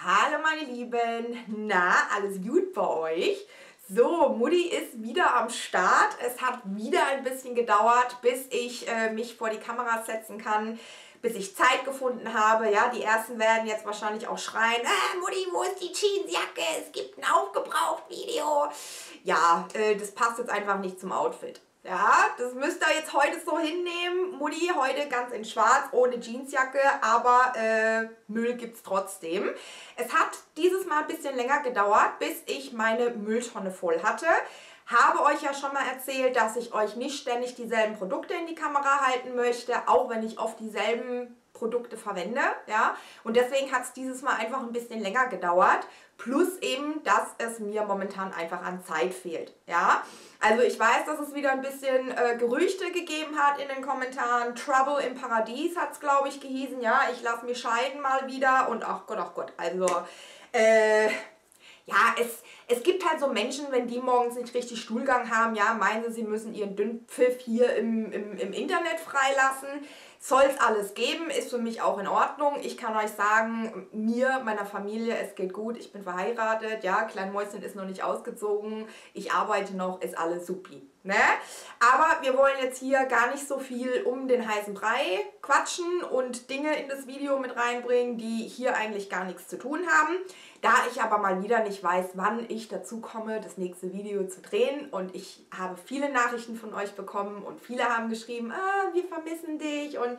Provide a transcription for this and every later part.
Hallo meine Lieben, na, alles gut bei euch? So, Mutti ist wieder am Start. Es hat wieder ein bisschen gedauert, bis ich äh, mich vor die Kamera setzen kann, bis ich Zeit gefunden habe. Ja, die ersten werden jetzt wahrscheinlich auch schreien, ah, Mutti, wo ist die Jeansjacke? Es gibt ein Aufgebraucht-Video. Ja, äh, das passt jetzt einfach nicht zum Outfit. Ja, das müsst ihr jetzt heute so hinnehmen. Mutti heute ganz in schwarz, ohne Jeansjacke, aber äh, Müll gibt es trotzdem. Es hat dieses Mal ein bisschen länger gedauert, bis ich meine Mülltonne voll hatte. Habe euch ja schon mal erzählt, dass ich euch nicht ständig dieselben Produkte in die Kamera halten möchte, auch wenn ich oft dieselben Produkte verwende, ja. Und deswegen hat es dieses Mal einfach ein bisschen länger gedauert. Plus eben, dass es mir momentan einfach an Zeit fehlt, ja. Also ich weiß, dass es wieder ein bisschen äh, Gerüchte gegeben hat in den Kommentaren. Trouble im Paradies hat es, glaube ich, gehießen. Ja, ich lasse mich scheiden mal wieder. Und ach Gott, ach Gott. Also, äh, ja, es, es gibt halt so Menschen, wenn die morgens nicht richtig Stuhlgang haben, ja, meinen sie, sie müssen ihren Dünnpfiff hier im, im, im Internet freilassen. Soll es alles geben, ist für mich auch in Ordnung. Ich kann euch sagen, mir, meiner Familie, es geht gut. Ich bin verheiratet, ja, Kleinmäuschen ist noch nicht ausgezogen. Ich arbeite noch, ist alles supi. Ne? Aber wir wollen jetzt hier gar nicht so viel um den heißen Brei quatschen und Dinge in das Video mit reinbringen, die hier eigentlich gar nichts zu tun haben. Da ich aber mal wieder nicht weiß, wann ich dazu komme, das nächste Video zu drehen und ich habe viele Nachrichten von euch bekommen und viele haben geschrieben, ah, wir vermissen dich und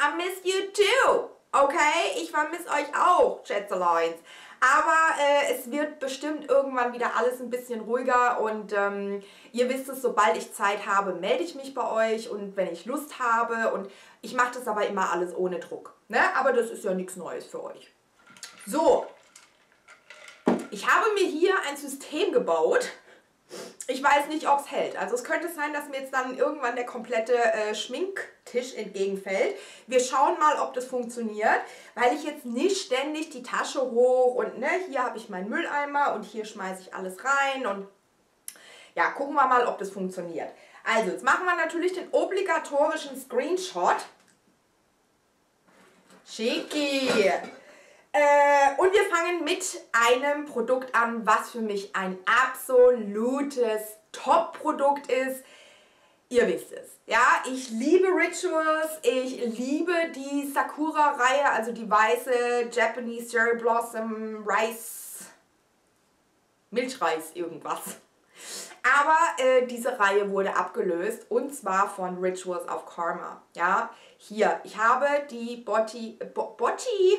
I miss you too. Okay, ich vermisse euch auch, Schätzeleins. Aber äh, es wird bestimmt irgendwann wieder alles ein bisschen ruhiger und ähm, ihr wisst es, sobald ich Zeit habe, melde ich mich bei euch und wenn ich Lust habe und ich mache das aber immer alles ohne Druck. Ne? Aber das ist ja nichts Neues für euch. So, ich habe mir hier ein System gebaut. Ich weiß nicht, ob es hält. Also es könnte sein, dass mir jetzt dann irgendwann der komplette äh, Schminktisch entgegenfällt. Wir schauen mal, ob das funktioniert, weil ich jetzt nicht ständig die Tasche hoch und ne, hier habe ich meinen Mülleimer und hier schmeiße ich alles rein und ja, gucken wir mal, ob das funktioniert. Also, jetzt machen wir natürlich den obligatorischen Screenshot. Schicki! Äh, und wir fangen mit einem Produkt an, was für mich ein absolutes Top-Produkt ist. Ihr wisst es. Ja, ich liebe Rituals, ich liebe die Sakura-Reihe, also die weiße Japanese Cherry Blossom Rice, Milchreis irgendwas. Aber äh, diese Reihe wurde abgelöst und zwar von Rituals of Karma. Ja, hier, ich habe die Botti, Bo Botti,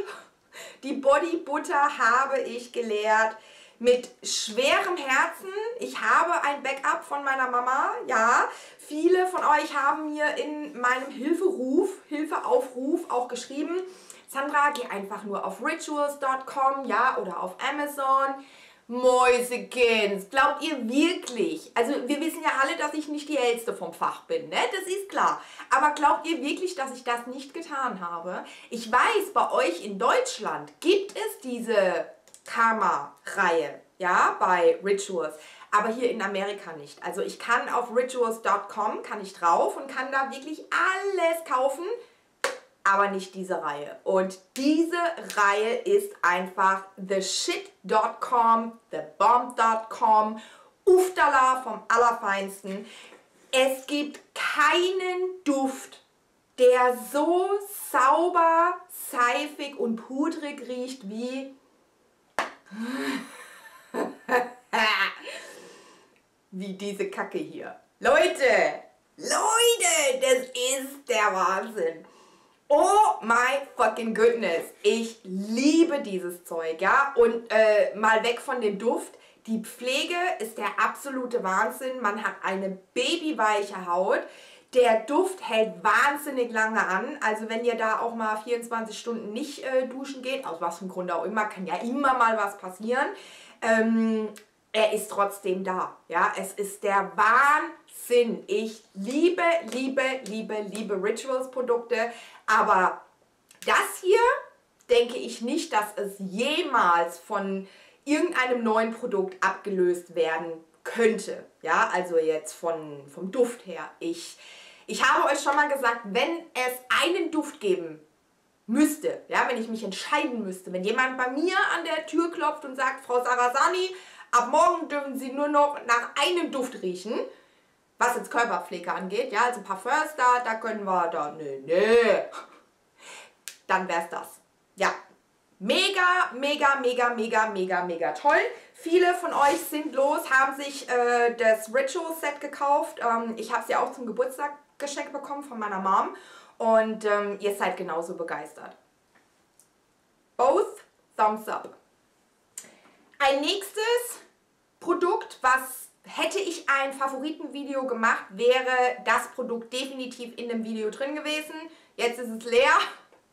die Body Butter habe ich geleert mit schwerem Herzen. Ich habe ein Backup von meiner Mama, ja. Viele von euch haben mir in meinem Hilferuf, Hilfeaufruf auch geschrieben, Sandra, geh einfach nur auf rituals.com, ja, oder auf Amazon. Mäusekins, glaubt ihr wirklich? Also wir wissen ja alle, dass ich nicht die Hellste vom Fach bin, ne? Das ist klar. Aber glaubt ihr wirklich, dass ich das nicht getan habe? Ich weiß, bei euch in Deutschland gibt es diese Karma-Reihe, ja, bei Rituals. Aber hier in Amerika nicht. Also ich kann auf rituals.com, kann ich drauf und kann da wirklich alles kaufen, aber nicht diese Reihe. Und diese Reihe ist einfach theshit.com, thebomb.com, Uftala vom Allerfeinsten. Es gibt keinen Duft, der so sauber, seifig und pudrig riecht wie wie diese Kacke hier. Leute, Leute, das ist der Wahnsinn. Oh my fucking goodness. Ich liebe dieses Zeug, ja. Und äh, mal weg von dem Duft. Die Pflege ist der absolute Wahnsinn. Man hat eine babyweiche Haut. Der Duft hält wahnsinnig lange an. Also wenn ihr da auch mal 24 Stunden nicht äh, duschen geht, aus was für Grund auch immer, kann ja immer mal was passieren. Ähm, er ist trotzdem da. Ja, es ist der Wahnsinn. Ich liebe, liebe, liebe, liebe Rituals-Produkte, aber das hier denke ich nicht, dass es jemals von irgendeinem neuen Produkt abgelöst werden könnte. Ja, also jetzt von, vom Duft her. Ich, ich habe euch schon mal gesagt, wenn es einen Duft geben müsste, ja, wenn ich mich entscheiden müsste, wenn jemand bei mir an der Tür klopft und sagt, Frau Sarasani, ab morgen dürfen Sie nur noch nach einem Duft riechen, was jetzt Körperpflege angeht, ja, also Parfums da, da können wir da, nee, nee, dann wär's das. Ja, mega, mega, mega, mega, mega, mega toll. Viele von euch sind los, haben sich äh, das Ritual Set gekauft. Ähm, ich habe sie auch zum Geburtstag geschenkt bekommen von meiner Mom und ähm, ihr seid genauso begeistert. Both Thumbs Up. Ein nächstes Produkt, was hätte ich ein Favoritenvideo gemacht, wäre das Produkt definitiv in dem Video drin gewesen. Jetzt ist es leer.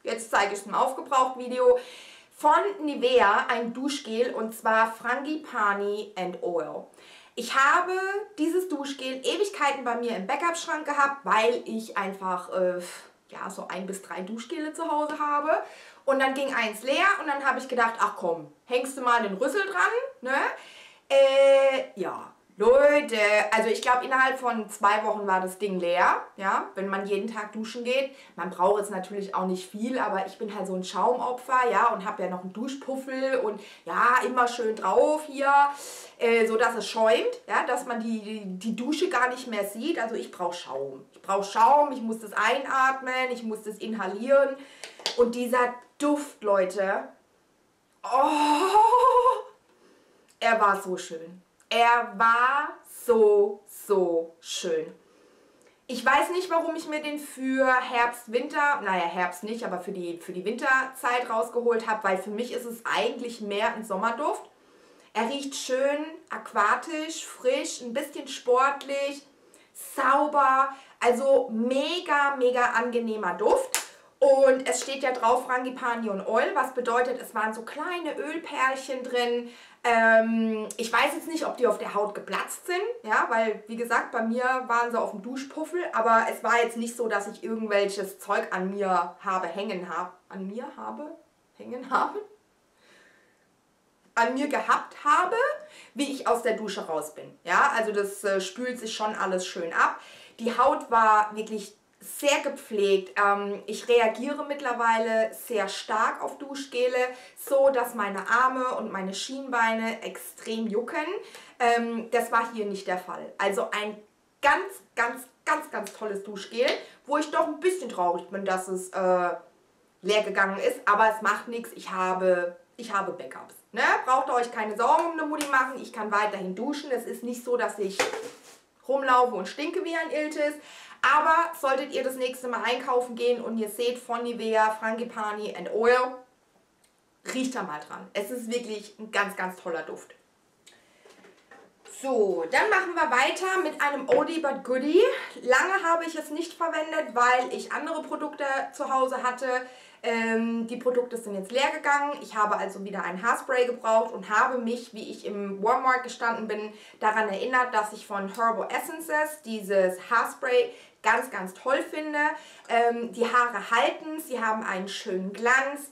Jetzt zeige ich es im Aufgebraucht-Video. Von Nivea ein Duschgel und zwar Frangipani and Oil. Ich habe dieses Duschgel Ewigkeiten bei mir im Backup-Schrank gehabt, weil ich einfach äh, ja, so ein bis drei Duschgele zu Hause habe. Und dann ging eins leer und dann habe ich gedacht, ach komm, hängst du mal den Rüssel dran, ne? Äh, ja, Leute, also ich glaube innerhalb von zwei Wochen war das Ding leer, ja, wenn man jeden Tag duschen geht. Man braucht jetzt natürlich auch nicht viel, aber ich bin halt so ein Schaumopfer, ja, und habe ja noch einen Duschpuffel und ja, immer schön drauf hier, äh, so es schäumt, ja, dass man die, die, die Dusche gar nicht mehr sieht. Also ich brauche Schaum. Ich brauche Schaum, ich muss das einatmen, ich muss das inhalieren und dieser Duft, Leute, oh, er war so schön. Er war so, so schön. Ich weiß nicht, warum ich mir den für Herbst, Winter, naja, Herbst nicht, aber für die, für die Winterzeit rausgeholt habe, weil für mich ist es eigentlich mehr ein Sommerduft. Er riecht schön, aquatisch, frisch, ein bisschen sportlich, sauber, also mega, mega angenehmer Duft. Und es steht ja drauf Frangipani und Oil, was bedeutet, es waren so kleine Ölperlchen drin. Ähm, ich weiß jetzt nicht, ob die auf der Haut geplatzt sind, ja, weil wie gesagt, bei mir waren sie auf dem Duschpuffel, aber es war jetzt nicht so, dass ich irgendwelches Zeug an mir habe hängen habe. An mir habe? Hängen habe? An mir gehabt habe, wie ich aus der Dusche raus bin. Ja, also das äh, spült sich schon alles schön ab. Die Haut war wirklich sehr gepflegt. Ähm, ich reagiere mittlerweile sehr stark auf Duschgele, so dass meine Arme und meine Schienbeine extrem jucken. Ähm, das war hier nicht der Fall. Also ein ganz, ganz, ganz, ganz tolles Duschgel, wo ich doch ein bisschen traurig bin, dass es äh, leer gegangen ist. Aber es macht nichts. Ich habe, ich habe Backups. Ne? Braucht ihr euch keine Sorgen um eine Mutti machen. Ich kann weiterhin duschen. Es ist nicht so, dass ich rumlaufe und stinke wie ein Iltis. Aber solltet ihr das nächste Mal einkaufen gehen und ihr seht von Nivea, Frangipani and Oil, riecht da mal dran. Es ist wirklich ein ganz, ganz toller Duft. So, dann machen wir weiter mit einem Oldie But Goodie. Lange habe ich es nicht verwendet, weil ich andere Produkte zu Hause hatte. Ähm, die Produkte sind jetzt leer gegangen. Ich habe also wieder ein Haarspray gebraucht und habe mich, wie ich im Walmart gestanden bin, daran erinnert, dass ich von Herbal Essences dieses Haarspray ganz, ganz toll finde. Ähm, die Haare halten, sie haben einen schönen Glanz.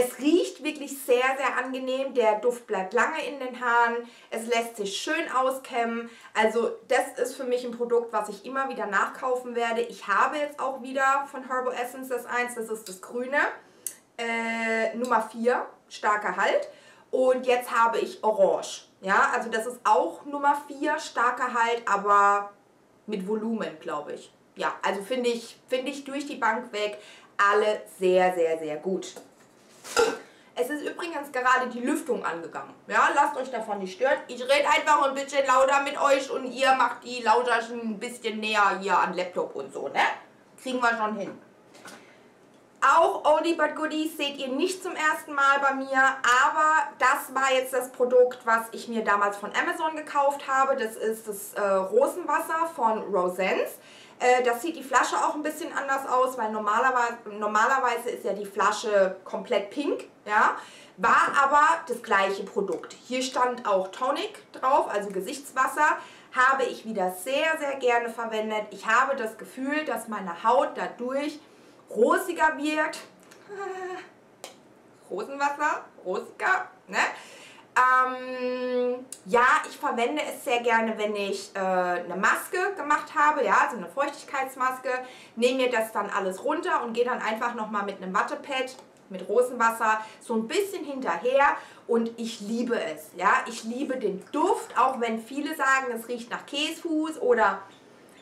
Es riecht wirklich sehr, sehr angenehm. Der Duft bleibt lange in den Haaren. Es lässt sich schön auskämmen. Also das ist für mich ein Produkt, was ich immer wieder nachkaufen werde. Ich habe jetzt auch wieder von Herbal Essence das eins. Das ist das grüne. Äh, Nummer 4, starker Halt. Und jetzt habe ich Orange. Ja, also das ist auch Nummer 4, starker Halt, aber mit Volumen, glaube ich. Ja, also finde ich, find ich durch die Bank weg alle sehr, sehr, sehr gut. Es ist übrigens gerade die Lüftung angegangen. Ja, lasst euch davon nicht stören. Ich rede einfach ein bisschen lauter mit euch und ihr macht die Lauterchen ein bisschen näher hier an Laptop und so, ne? Kriegen wir schon hin. Auch Oldie But Goodies seht ihr nicht zum ersten Mal bei mir, aber das war jetzt das Produkt, was ich mir damals von Amazon gekauft habe. Das ist das äh, Rosenwasser von Rosens. Äh, das sieht die Flasche auch ein bisschen anders aus, weil normalerweise, normalerweise ist ja die Flasche komplett pink, ja, war aber das gleiche Produkt. Hier stand auch Tonic drauf, also Gesichtswasser, habe ich wieder sehr, sehr gerne verwendet. Ich habe das Gefühl, dass meine Haut dadurch rosiger wird. Rosenwasser, rosiger, ne? Ähm, ja, ich verwende es sehr gerne, wenn ich äh, eine Maske gemacht habe, ja, also eine Feuchtigkeitsmaske. Nehme mir das dann alles runter und gehe dann einfach nochmal mit einem Wattepad mit Rosenwasser so ein bisschen hinterher und ich liebe es. Ja, ich liebe den Duft, auch wenn viele sagen, es riecht nach Käsefuß oder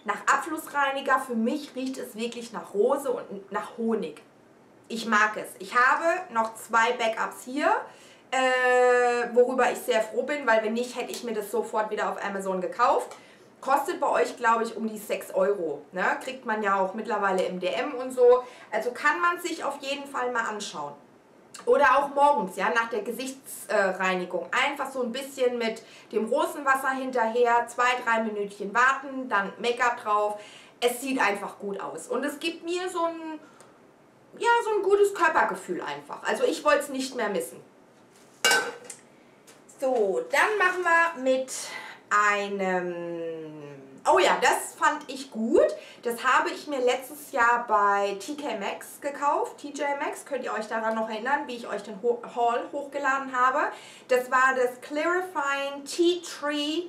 nach Abflussreiniger. Für mich riecht es wirklich nach Rose und nach Honig. Ich mag es. Ich habe noch zwei Backups hier, äh, worüber ich sehr froh bin, weil wenn nicht, hätte ich mir das sofort wieder auf Amazon gekauft. Kostet bei euch, glaube ich, um die 6 Euro. Ne? Kriegt man ja auch mittlerweile im DM und so. Also kann man sich auf jeden Fall mal anschauen. Oder auch morgens, ja, nach der Gesichtsreinigung. Einfach so ein bisschen mit dem Rosenwasser hinterher, zwei, drei Minütchen warten, dann Make-up drauf. Es sieht einfach gut aus. Und es gibt mir so ein, ja, so ein gutes Körpergefühl einfach. Also ich wollte es nicht mehr missen. So, dann machen wir mit einem Oh ja, das fand ich gut. Das habe ich mir letztes Jahr bei TK Maxx gekauft. TJ Maxx, könnt ihr euch daran noch erinnern, wie ich euch den Haul hochgeladen habe. Das war das Clarifying Tea Tree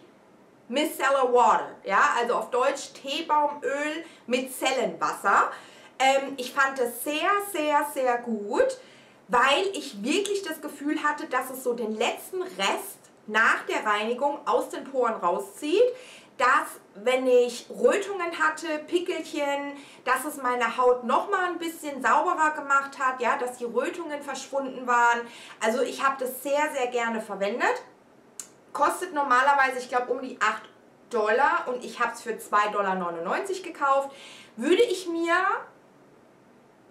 Micellar Water. Ja, also auf Deutsch Teebaumöl mit Zellenwasser. Ähm, ich fand das sehr, sehr, sehr gut, weil ich wirklich das Gefühl hatte, dass es so den letzten Rest nach der Reinigung aus den Poren rauszieht dass wenn ich Rötungen hatte, Pickelchen, dass es meine Haut noch mal ein bisschen sauberer gemacht hat, ja, dass die Rötungen verschwunden waren. Also ich habe das sehr, sehr gerne verwendet. Kostet normalerweise, ich glaube, um die 8 Dollar und ich habe es für 2,99 Dollar gekauft. Würde ich mir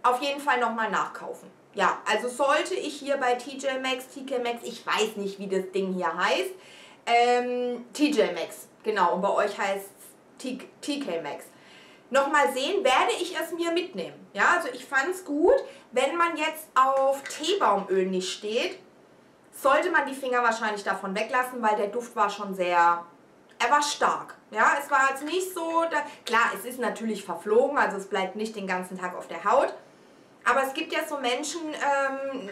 auf jeden Fall nochmal nachkaufen. Ja, also sollte ich hier bei TJ Maxx, TK Maxx, ich weiß nicht, wie das Ding hier heißt, ähm, TJ Maxx Genau, und bei euch heißt es TK Maxx. Nochmal sehen, werde ich es mir mitnehmen. Ja, also ich fand es gut. Wenn man jetzt auf Teebaumöl nicht steht, sollte man die Finger wahrscheinlich davon weglassen, weil der Duft war schon sehr, er war stark. Ja, es war jetzt nicht so, da, klar, es ist natürlich verflogen, also es bleibt nicht den ganzen Tag auf der Haut. Aber es gibt ja so Menschen, ähm,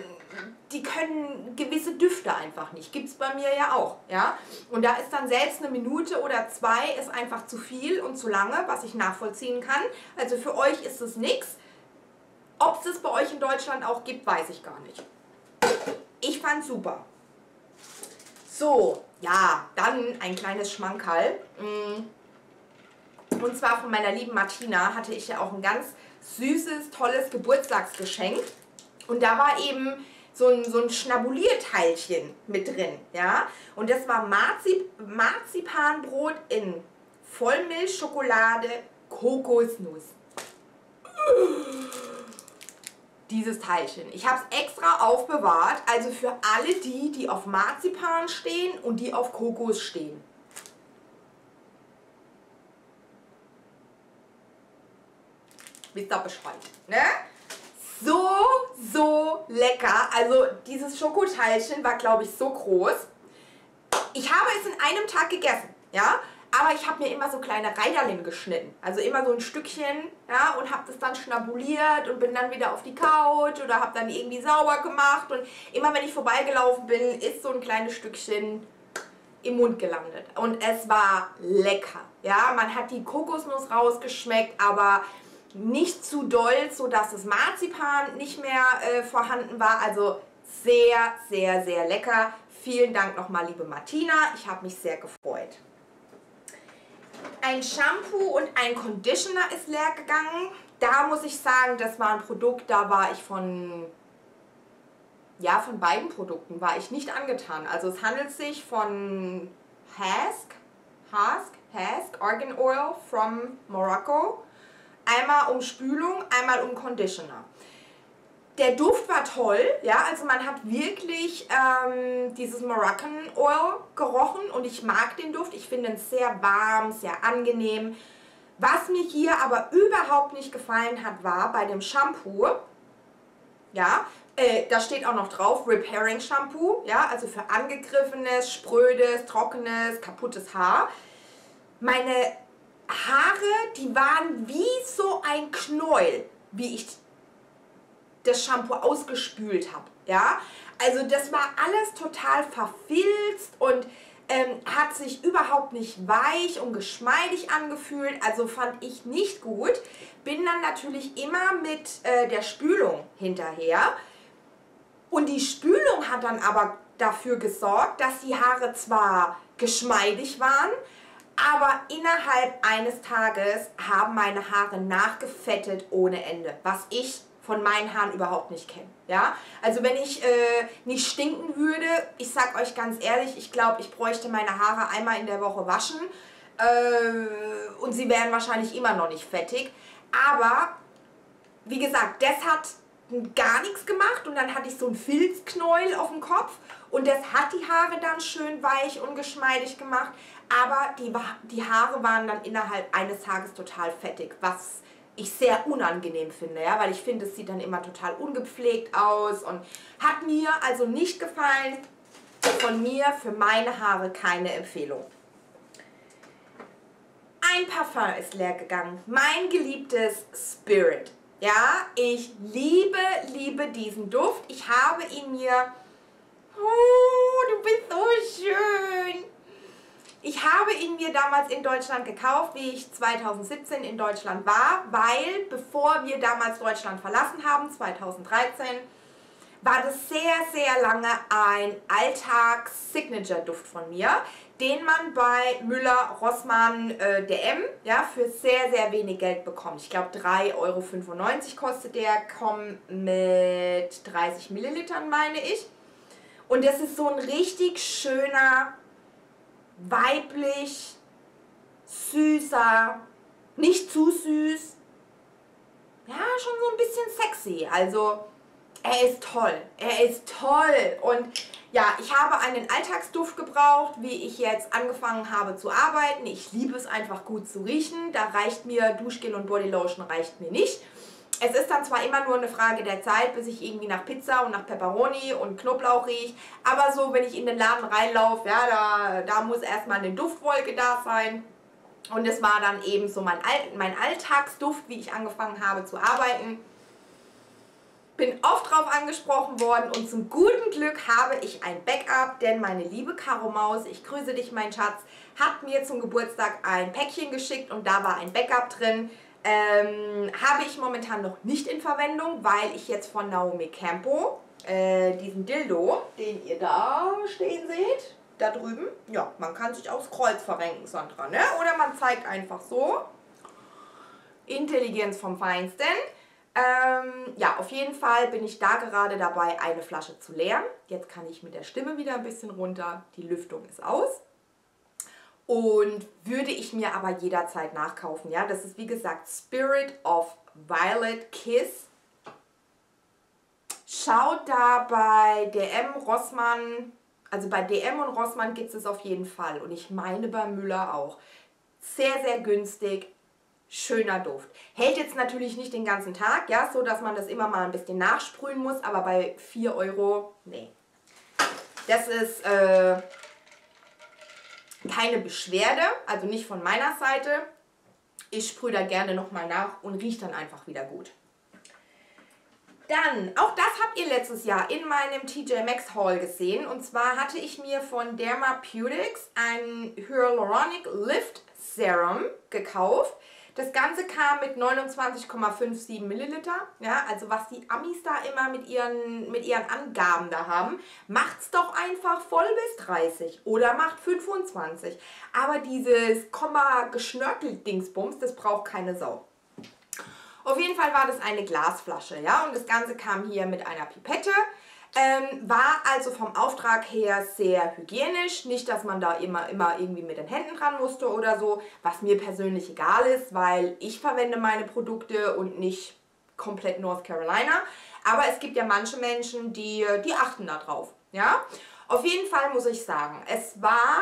die können gewisse Düfte einfach nicht. Gibt es bei mir ja auch. Ja? Und da ist dann selbst eine Minute oder zwei ist einfach zu viel und zu lange, was ich nachvollziehen kann. Also für euch ist es nichts. Ob es es bei euch in Deutschland auch gibt, weiß ich gar nicht. Ich fand super. So, ja, dann ein kleines Schmankerl. Mm. Und zwar von meiner lieben Martina hatte ich ja auch ein ganz süßes, tolles Geburtstagsgeschenk. Und da war eben so ein, so ein Schnabulierteilchen mit drin, ja. Und das war Marzip Marzipanbrot in Vollmilchschokolade, Kokosnuss. Dieses Teilchen. Ich habe es extra aufbewahrt, also für alle die, die auf Marzipan stehen und die auf Kokos stehen. Wisst ihr Bescheid, ne? so, so lecker. Also dieses Schokoteilchen war, glaube ich, so groß. Ich habe es in einem Tag gegessen, ja. Aber ich habe mir immer so kleine Reiderlin geschnitten. Also immer so ein Stückchen, ja, und habe das dann schnabuliert und bin dann wieder auf die Couch oder habe dann irgendwie sauber gemacht. Und immer wenn ich vorbeigelaufen bin, ist so ein kleines Stückchen im Mund gelandet. Und es war lecker. Ja, man hat die Kokosnuss rausgeschmeckt, aber nicht zu doll, sodass das Marzipan nicht mehr äh, vorhanden war. Also sehr, sehr, sehr lecker. Vielen Dank nochmal, liebe Martina. Ich habe mich sehr gefreut. Ein Shampoo und ein Conditioner ist leer gegangen. Da muss ich sagen, das war ein Produkt, da war ich von, ja, von beiden Produkten war ich nicht angetan. Also es handelt sich von Hask, Hask, Hask Argan Oil from Morocco. Einmal um Spülung, einmal um Conditioner. Der Duft war toll, ja, also man hat wirklich ähm, dieses Moroccan Oil gerochen und ich mag den Duft. Ich finde ihn sehr warm, sehr angenehm. Was mir hier aber überhaupt nicht gefallen hat, war bei dem Shampoo, ja, äh, da steht auch noch drauf, Repairing Shampoo, ja, also für angegriffenes, sprödes, trockenes, kaputtes Haar. Meine Haare, die waren wie so ein Knäuel, wie ich das Shampoo ausgespült habe. Ja, also das war alles total verfilzt und ähm, hat sich überhaupt nicht weich und geschmeidig angefühlt. Also fand ich nicht gut. Bin dann natürlich immer mit äh, der Spülung hinterher. Und die Spülung hat dann aber dafür gesorgt, dass die Haare zwar geschmeidig waren, aber innerhalb eines Tages haben meine Haare nachgefettet ohne Ende, was ich von meinen Haaren überhaupt nicht kenne. Ja? Also wenn ich äh, nicht stinken würde, ich sag euch ganz ehrlich, ich glaube, ich bräuchte meine Haare einmal in der Woche waschen äh, und sie wären wahrscheinlich immer noch nicht fettig. Aber wie gesagt, das hat gar nichts gemacht und dann hatte ich so ein Filzknäuel auf dem Kopf und das hat die Haare dann schön weich und geschmeidig gemacht, aber die, die Haare waren dann innerhalb eines Tages total fettig, was ich sehr unangenehm finde, ja, weil ich finde, es sieht dann immer total ungepflegt aus und hat mir also nicht gefallen. Von mir für meine Haare keine Empfehlung. Ein Parfum ist leer gegangen. Mein geliebtes Spirit. Ja, ich liebe, liebe diesen Duft. Ich habe ihn mir... Oh, du bist so schön. Ich habe ihn mir damals in Deutschland gekauft, wie ich 2017 in Deutschland war, weil bevor wir damals Deutschland verlassen haben, 2013, war das sehr, sehr lange ein Alltags-Signature-Duft von mir, den man bei Müller, Rossmann, äh, DM ja, für sehr, sehr wenig Geld bekommt. Ich glaube 3,95 Euro kostet der, kommt mit 30 Millilitern, meine ich. Und das ist so ein richtig schöner weiblich, süßer, nicht zu süß. Ja, schon so ein bisschen sexy. Also, er ist toll. Er ist toll. Und ja, ich habe einen Alltagsduft gebraucht, wie ich jetzt angefangen habe zu arbeiten. Ich liebe es einfach gut zu riechen. Da reicht mir Duschgel und Bodylotion reicht mir nicht. Es ist dann zwar immer nur eine Frage der Zeit, bis ich irgendwie nach Pizza und nach Pepperoni und Knoblauch rieche, aber so, wenn ich in den Laden reinlaufe, ja, da, da muss erstmal eine Duftwolke da sein. Und es war dann eben so mein, All mein Alltagsduft, wie ich angefangen habe zu arbeiten. Bin oft drauf angesprochen worden und zum guten Glück habe ich ein Backup, denn meine liebe Karo Maus, ich grüße dich mein Schatz, hat mir zum Geburtstag ein Päckchen geschickt und da war ein Backup drin ähm, habe ich momentan noch nicht in Verwendung, weil ich jetzt von Naomi Campo äh, diesen Dildo, den ihr da stehen seht, da drüben, ja, man kann sich aufs Kreuz verrenken, Sandra, ne? Oder man zeigt einfach so. Intelligenz vom Feinsten. Ähm, ja, auf jeden Fall bin ich da gerade dabei, eine Flasche zu leeren. Jetzt kann ich mit der Stimme wieder ein bisschen runter. Die Lüftung ist aus und würde ich mir aber jederzeit nachkaufen. Ja, das ist wie gesagt Spirit of Violet Kiss. Schaut da bei DM Rossmann, also bei DM und Rossmann gibt es auf jeden Fall und ich meine bei Müller auch. Sehr, sehr günstig, schöner Duft. Hält jetzt natürlich nicht den ganzen Tag, ja, so dass man das immer mal ein bisschen nachsprühen muss, aber bei 4 Euro, nee. Das ist, äh, keine Beschwerde, also nicht von meiner Seite. Ich sprühe da gerne nochmal nach und riecht dann einfach wieder gut. Dann, auch das habt ihr letztes Jahr in meinem TJ Maxx Haul gesehen. Und zwar hatte ich mir von Dermapeutics ein Hyaluronic Lift Serum gekauft. Das Ganze kam mit 29,57 Milliliter. Ja, also was die Amis da immer mit ihren, mit ihren Angaben da haben, macht's doch einfach voll bis 30 oder macht 25. Aber dieses Komma geschnörkelt Dingsbums, das braucht keine Sau. Auf jeden Fall war das eine Glasflasche, ja, und das Ganze kam hier mit einer Pipette. Ähm, war also vom Auftrag her sehr hygienisch. Nicht, dass man da immer, immer irgendwie mit den Händen dran musste oder so, was mir persönlich egal ist, weil ich verwende meine Produkte und nicht komplett North Carolina. Aber es gibt ja manche Menschen, die, die achten da drauf. Ja? Auf jeden Fall muss ich sagen, es war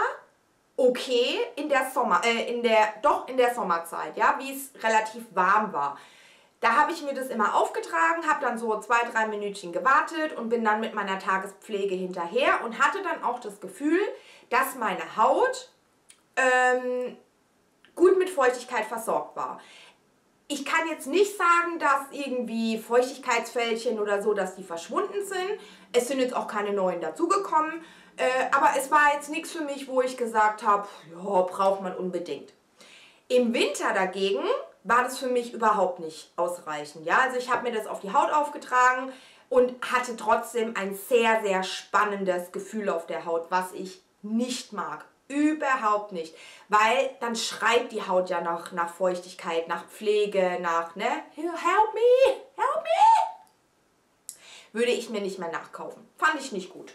okay in der Sommer, äh, in der, doch in der Sommerzeit, ja, wie es relativ warm war. Da habe ich mir das immer aufgetragen, habe dann so zwei, drei Minütchen gewartet und bin dann mit meiner Tagespflege hinterher und hatte dann auch das Gefühl, dass meine Haut ähm, gut mit Feuchtigkeit versorgt war. Ich kann jetzt nicht sagen, dass irgendwie Feuchtigkeitsfältchen oder so, dass die verschwunden sind. Es sind jetzt auch keine neuen dazugekommen. Äh, aber es war jetzt nichts für mich, wo ich gesagt habe, ja, braucht man unbedingt. Im Winter dagegen war das für mich überhaupt nicht ausreichend. Ja, also ich habe mir das auf die Haut aufgetragen und hatte trotzdem ein sehr, sehr spannendes Gefühl auf der Haut, was ich nicht mag. Überhaupt nicht. Weil dann schreit die Haut ja nach, nach Feuchtigkeit, nach Pflege, nach, ne? Help me, help me. Würde ich mir nicht mehr nachkaufen. Fand ich nicht gut.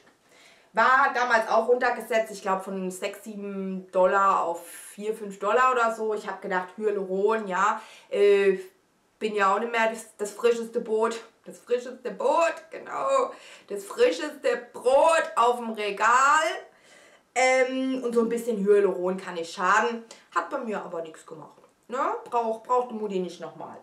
War damals auch runtergesetzt, ich glaube von 6, 7 Dollar auf 4, 5 Dollar oder so. Ich habe gedacht, Hyaluron, ja, äh, bin ja auch nicht mehr das, das frischeste Boot. Das frischeste Boot, genau. Das frischeste Brot auf dem Regal. Ähm, und so ein bisschen Hyaluron kann nicht schaden. Hat bei mir aber nichts gemacht. Ne? Brauch, braucht Mutti nicht nochmal.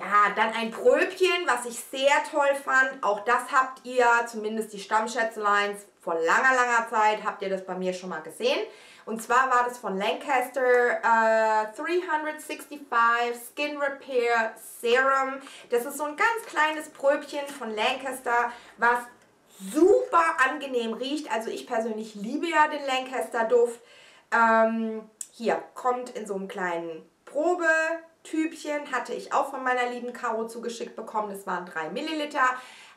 Ja, dann ein Pröbchen, was ich sehr toll fand. Auch das habt ihr, zumindest die Stammschätzeleins, vor langer, langer Zeit habt ihr das bei mir schon mal gesehen. Und zwar war das von Lancaster äh, 365 Skin Repair Serum. Das ist so ein ganz kleines Pröbchen von Lancaster, was super angenehm riecht. Also ich persönlich liebe ja den Lancaster Duft. Ähm, hier kommt in so einem kleinen Probe Tübchen hatte ich auch von meiner lieben Caro zugeschickt bekommen. Das waren 3 Milliliter.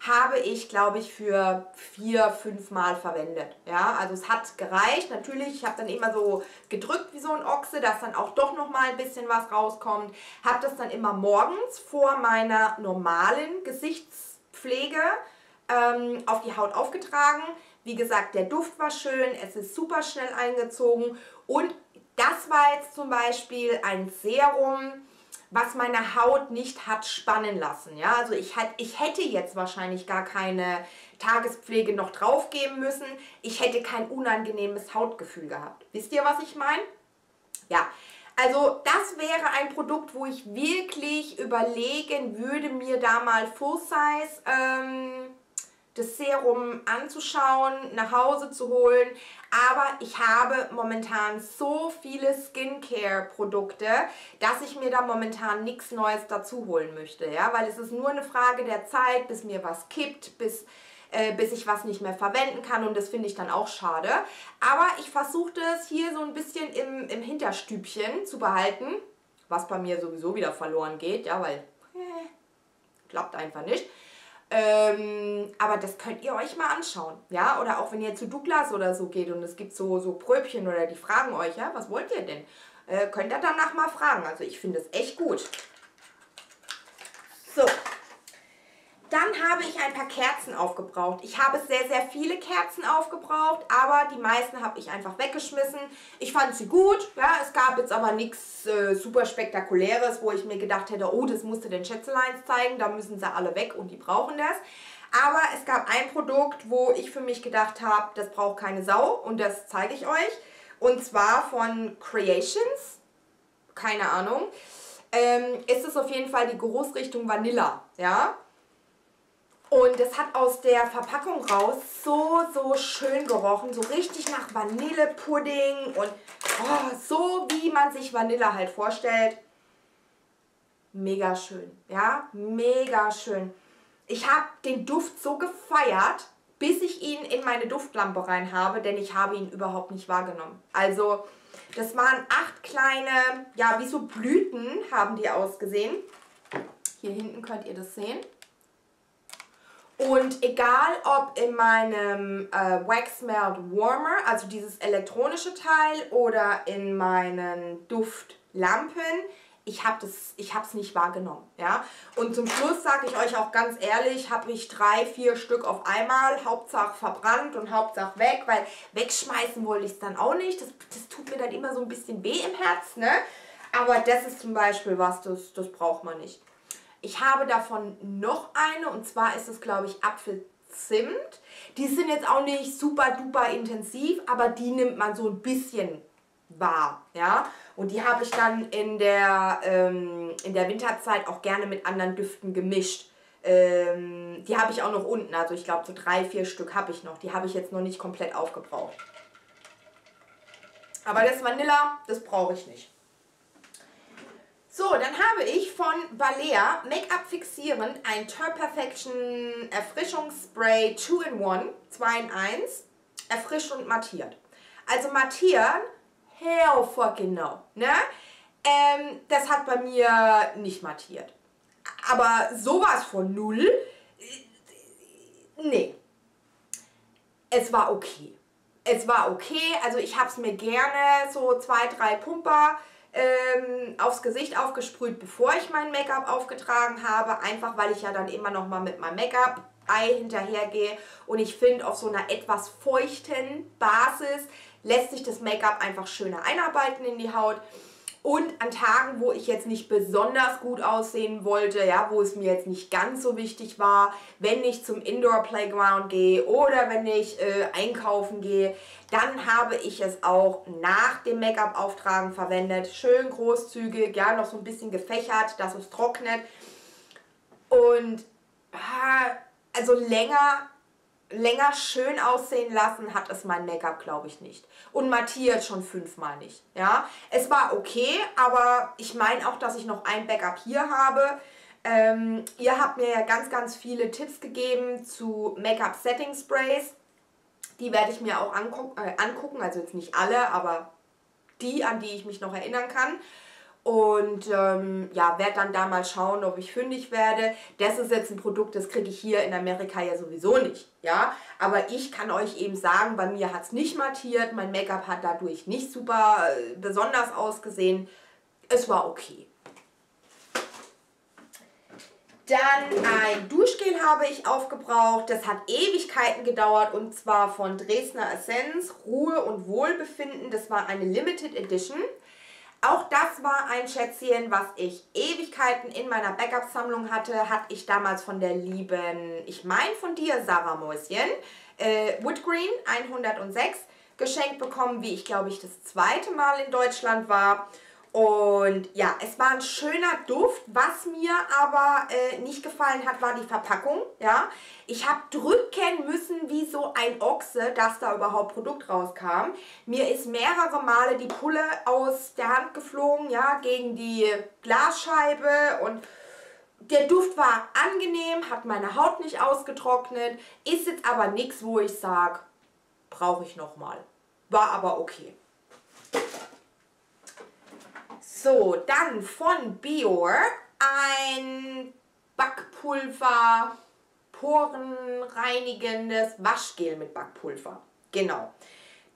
Habe ich, glaube ich, für vier, fünf Mal verwendet. Ja, also es hat gereicht. Natürlich, ich habe dann immer so gedrückt wie so ein Ochse, dass dann auch doch noch mal ein bisschen was rauskommt. Habe das dann immer morgens vor meiner normalen Gesichtspflege ähm, auf die Haut aufgetragen. Wie gesagt, der Duft war schön, es ist super schnell eingezogen und das war jetzt zum Beispiel ein Serum, was meine Haut nicht hat spannen lassen. Ja, also ich, hat, ich hätte jetzt wahrscheinlich gar keine Tagespflege noch draufgeben müssen. Ich hätte kein unangenehmes Hautgefühl gehabt. Wisst ihr, was ich meine? Ja, also das wäre ein Produkt, wo ich wirklich überlegen würde, mir da mal Full Size ähm, das Serum anzuschauen, nach Hause zu holen. Aber ich habe momentan so viele Skincare-Produkte, dass ich mir da momentan nichts Neues dazu holen möchte. Ja? Weil es ist nur eine Frage der Zeit, bis mir was kippt, bis, äh, bis ich was nicht mehr verwenden kann. Und das finde ich dann auch schade. Aber ich versuche das hier so ein bisschen im, im Hinterstübchen zu behalten. Was bei mir sowieso wieder verloren geht, ja, weil äh, klappt einfach nicht. Ähm, aber das könnt ihr euch mal anschauen, ja, oder auch wenn ihr zu Douglas oder so geht und es gibt so, so Pröbchen oder die fragen euch, ja, was wollt ihr denn? Äh, könnt ihr danach mal fragen, also ich finde es echt gut. So, dann habe ich ein paar Kerzen aufgebraucht. Ich habe sehr, sehr viele Kerzen aufgebraucht, aber die meisten habe ich einfach weggeschmissen. Ich fand sie gut, ja, es gab jetzt aber nichts äh, super spektakuläres, wo ich mir gedacht hätte, oh, das musste den Schätzeleins zeigen, da müssen sie alle weg und die brauchen das. Aber es gab ein Produkt, wo ich für mich gedacht habe, das braucht keine Sau und das zeige ich euch. Und zwar von Creations, keine Ahnung, ähm, ist es auf jeden Fall die Geruchsrichtung Vanilla, ja. Und es hat aus der Verpackung raus so, so schön gerochen. So richtig nach Vanillepudding und oh, so wie man sich Vanille halt vorstellt. Mega schön, ja, mega schön. Ich habe den Duft so gefeiert, bis ich ihn in meine Duftlampe rein habe, denn ich habe ihn überhaupt nicht wahrgenommen. Also, das waren acht kleine, ja, wie so Blüten haben die ausgesehen. Hier hinten könnt ihr das sehen. Und egal ob in meinem äh, Wax Melt Warmer, also dieses elektronische Teil, oder in meinen Duftlampen, ich habe es nicht wahrgenommen. Ja? Und zum Schluss sage ich euch auch ganz ehrlich, habe ich drei, vier Stück auf einmal, Hauptsache verbrannt und Hauptsache weg, weil wegschmeißen wollte ich es dann auch nicht. Das, das tut mir dann immer so ein bisschen weh im Herz. Ne? Aber das ist zum Beispiel was, das, das braucht man nicht. Ich habe davon noch eine und zwar ist es, glaube ich, Apfelzimt. Die sind jetzt auch nicht super duper intensiv, aber die nimmt man so ein bisschen wahr. Ja? Und die habe ich dann in der, ähm, in der Winterzeit auch gerne mit anderen Düften gemischt. Ähm, die habe ich auch noch unten, also ich glaube so drei, vier Stück habe ich noch. Die habe ich jetzt noch nicht komplett aufgebraucht. Aber das Vanilla, das brauche ich nicht. So, dann habe ich von Balea Make-up fixierend ein Tur Perfection Erfrischungsspray 2-in-1, 2 in 1, erfrischt und mattiert. Also mattieren, hell fucking no, ne? Ähm, das hat bei mir nicht mattiert. Aber sowas von null, äh, nee. Es war okay. Es war okay, also ich habe es mir gerne so zwei, drei Pumper ähm, aufs Gesicht aufgesprüht, bevor ich mein Make-up aufgetragen habe. Einfach weil ich ja dann immer noch mal mit meinem Make-up Ei hinterhergehe. Und ich finde, auf so einer etwas feuchten Basis lässt sich das Make-up einfach schöner einarbeiten in die Haut. Und an Tagen, wo ich jetzt nicht besonders gut aussehen wollte, ja, wo es mir jetzt nicht ganz so wichtig war, wenn ich zum Indoor Playground gehe oder wenn ich äh, einkaufen gehe, dann habe ich es auch nach dem Make-up auftragen verwendet. Schön großzügig, ja, noch so ein bisschen gefächert, dass es trocknet. Und also länger länger schön aussehen lassen hat es mein Make-up, glaube ich, nicht. Und Matthias schon fünfmal nicht. Ja, es war okay, aber ich meine auch, dass ich noch ein Backup hier habe. Ähm, ihr habt mir ja ganz, ganz viele Tipps gegeben zu Make-up Setting Sprays. Die werde ich mir auch anguck äh, angucken, also jetzt nicht alle, aber die, an die ich mich noch erinnern kann. Und ähm, ja, werde dann da mal schauen, ob ich fündig werde. Das ist jetzt ein Produkt, das kriege ich hier in Amerika ja sowieso nicht. Ja, aber ich kann euch eben sagen, bei mir hat es nicht mattiert. Mein Make-up hat dadurch nicht super äh, besonders ausgesehen. Es war okay. Dann ein Duschgel habe ich aufgebraucht. Das hat Ewigkeiten gedauert und zwar von Dresdner Essence Ruhe und Wohlbefinden. Das war eine Limited Edition. Auch das war ein Schätzchen, was ich Ewigkeiten in meiner Backup-Sammlung hatte. Hatte ich damals von der lieben, ich meine von dir, Sarah Mäuschen, äh, Woodgreen 106 geschenkt bekommen, wie ich glaube ich das zweite Mal in Deutschland war. Und ja, es war ein schöner Duft. Was mir aber äh, nicht gefallen hat, war die Verpackung. Ja, Ich habe drücken müssen wie so ein Ochse, dass da überhaupt Produkt rauskam. Mir ist mehrere Male die Pulle aus der Hand geflogen, ja, gegen die Glasscheibe und der Duft war angenehm, hat meine Haut nicht ausgetrocknet, ist jetzt aber nichts, wo ich sage, brauche ich nochmal. War aber okay. So, dann von Bior ein Backpulver, porenreinigendes Waschgel mit Backpulver. Genau.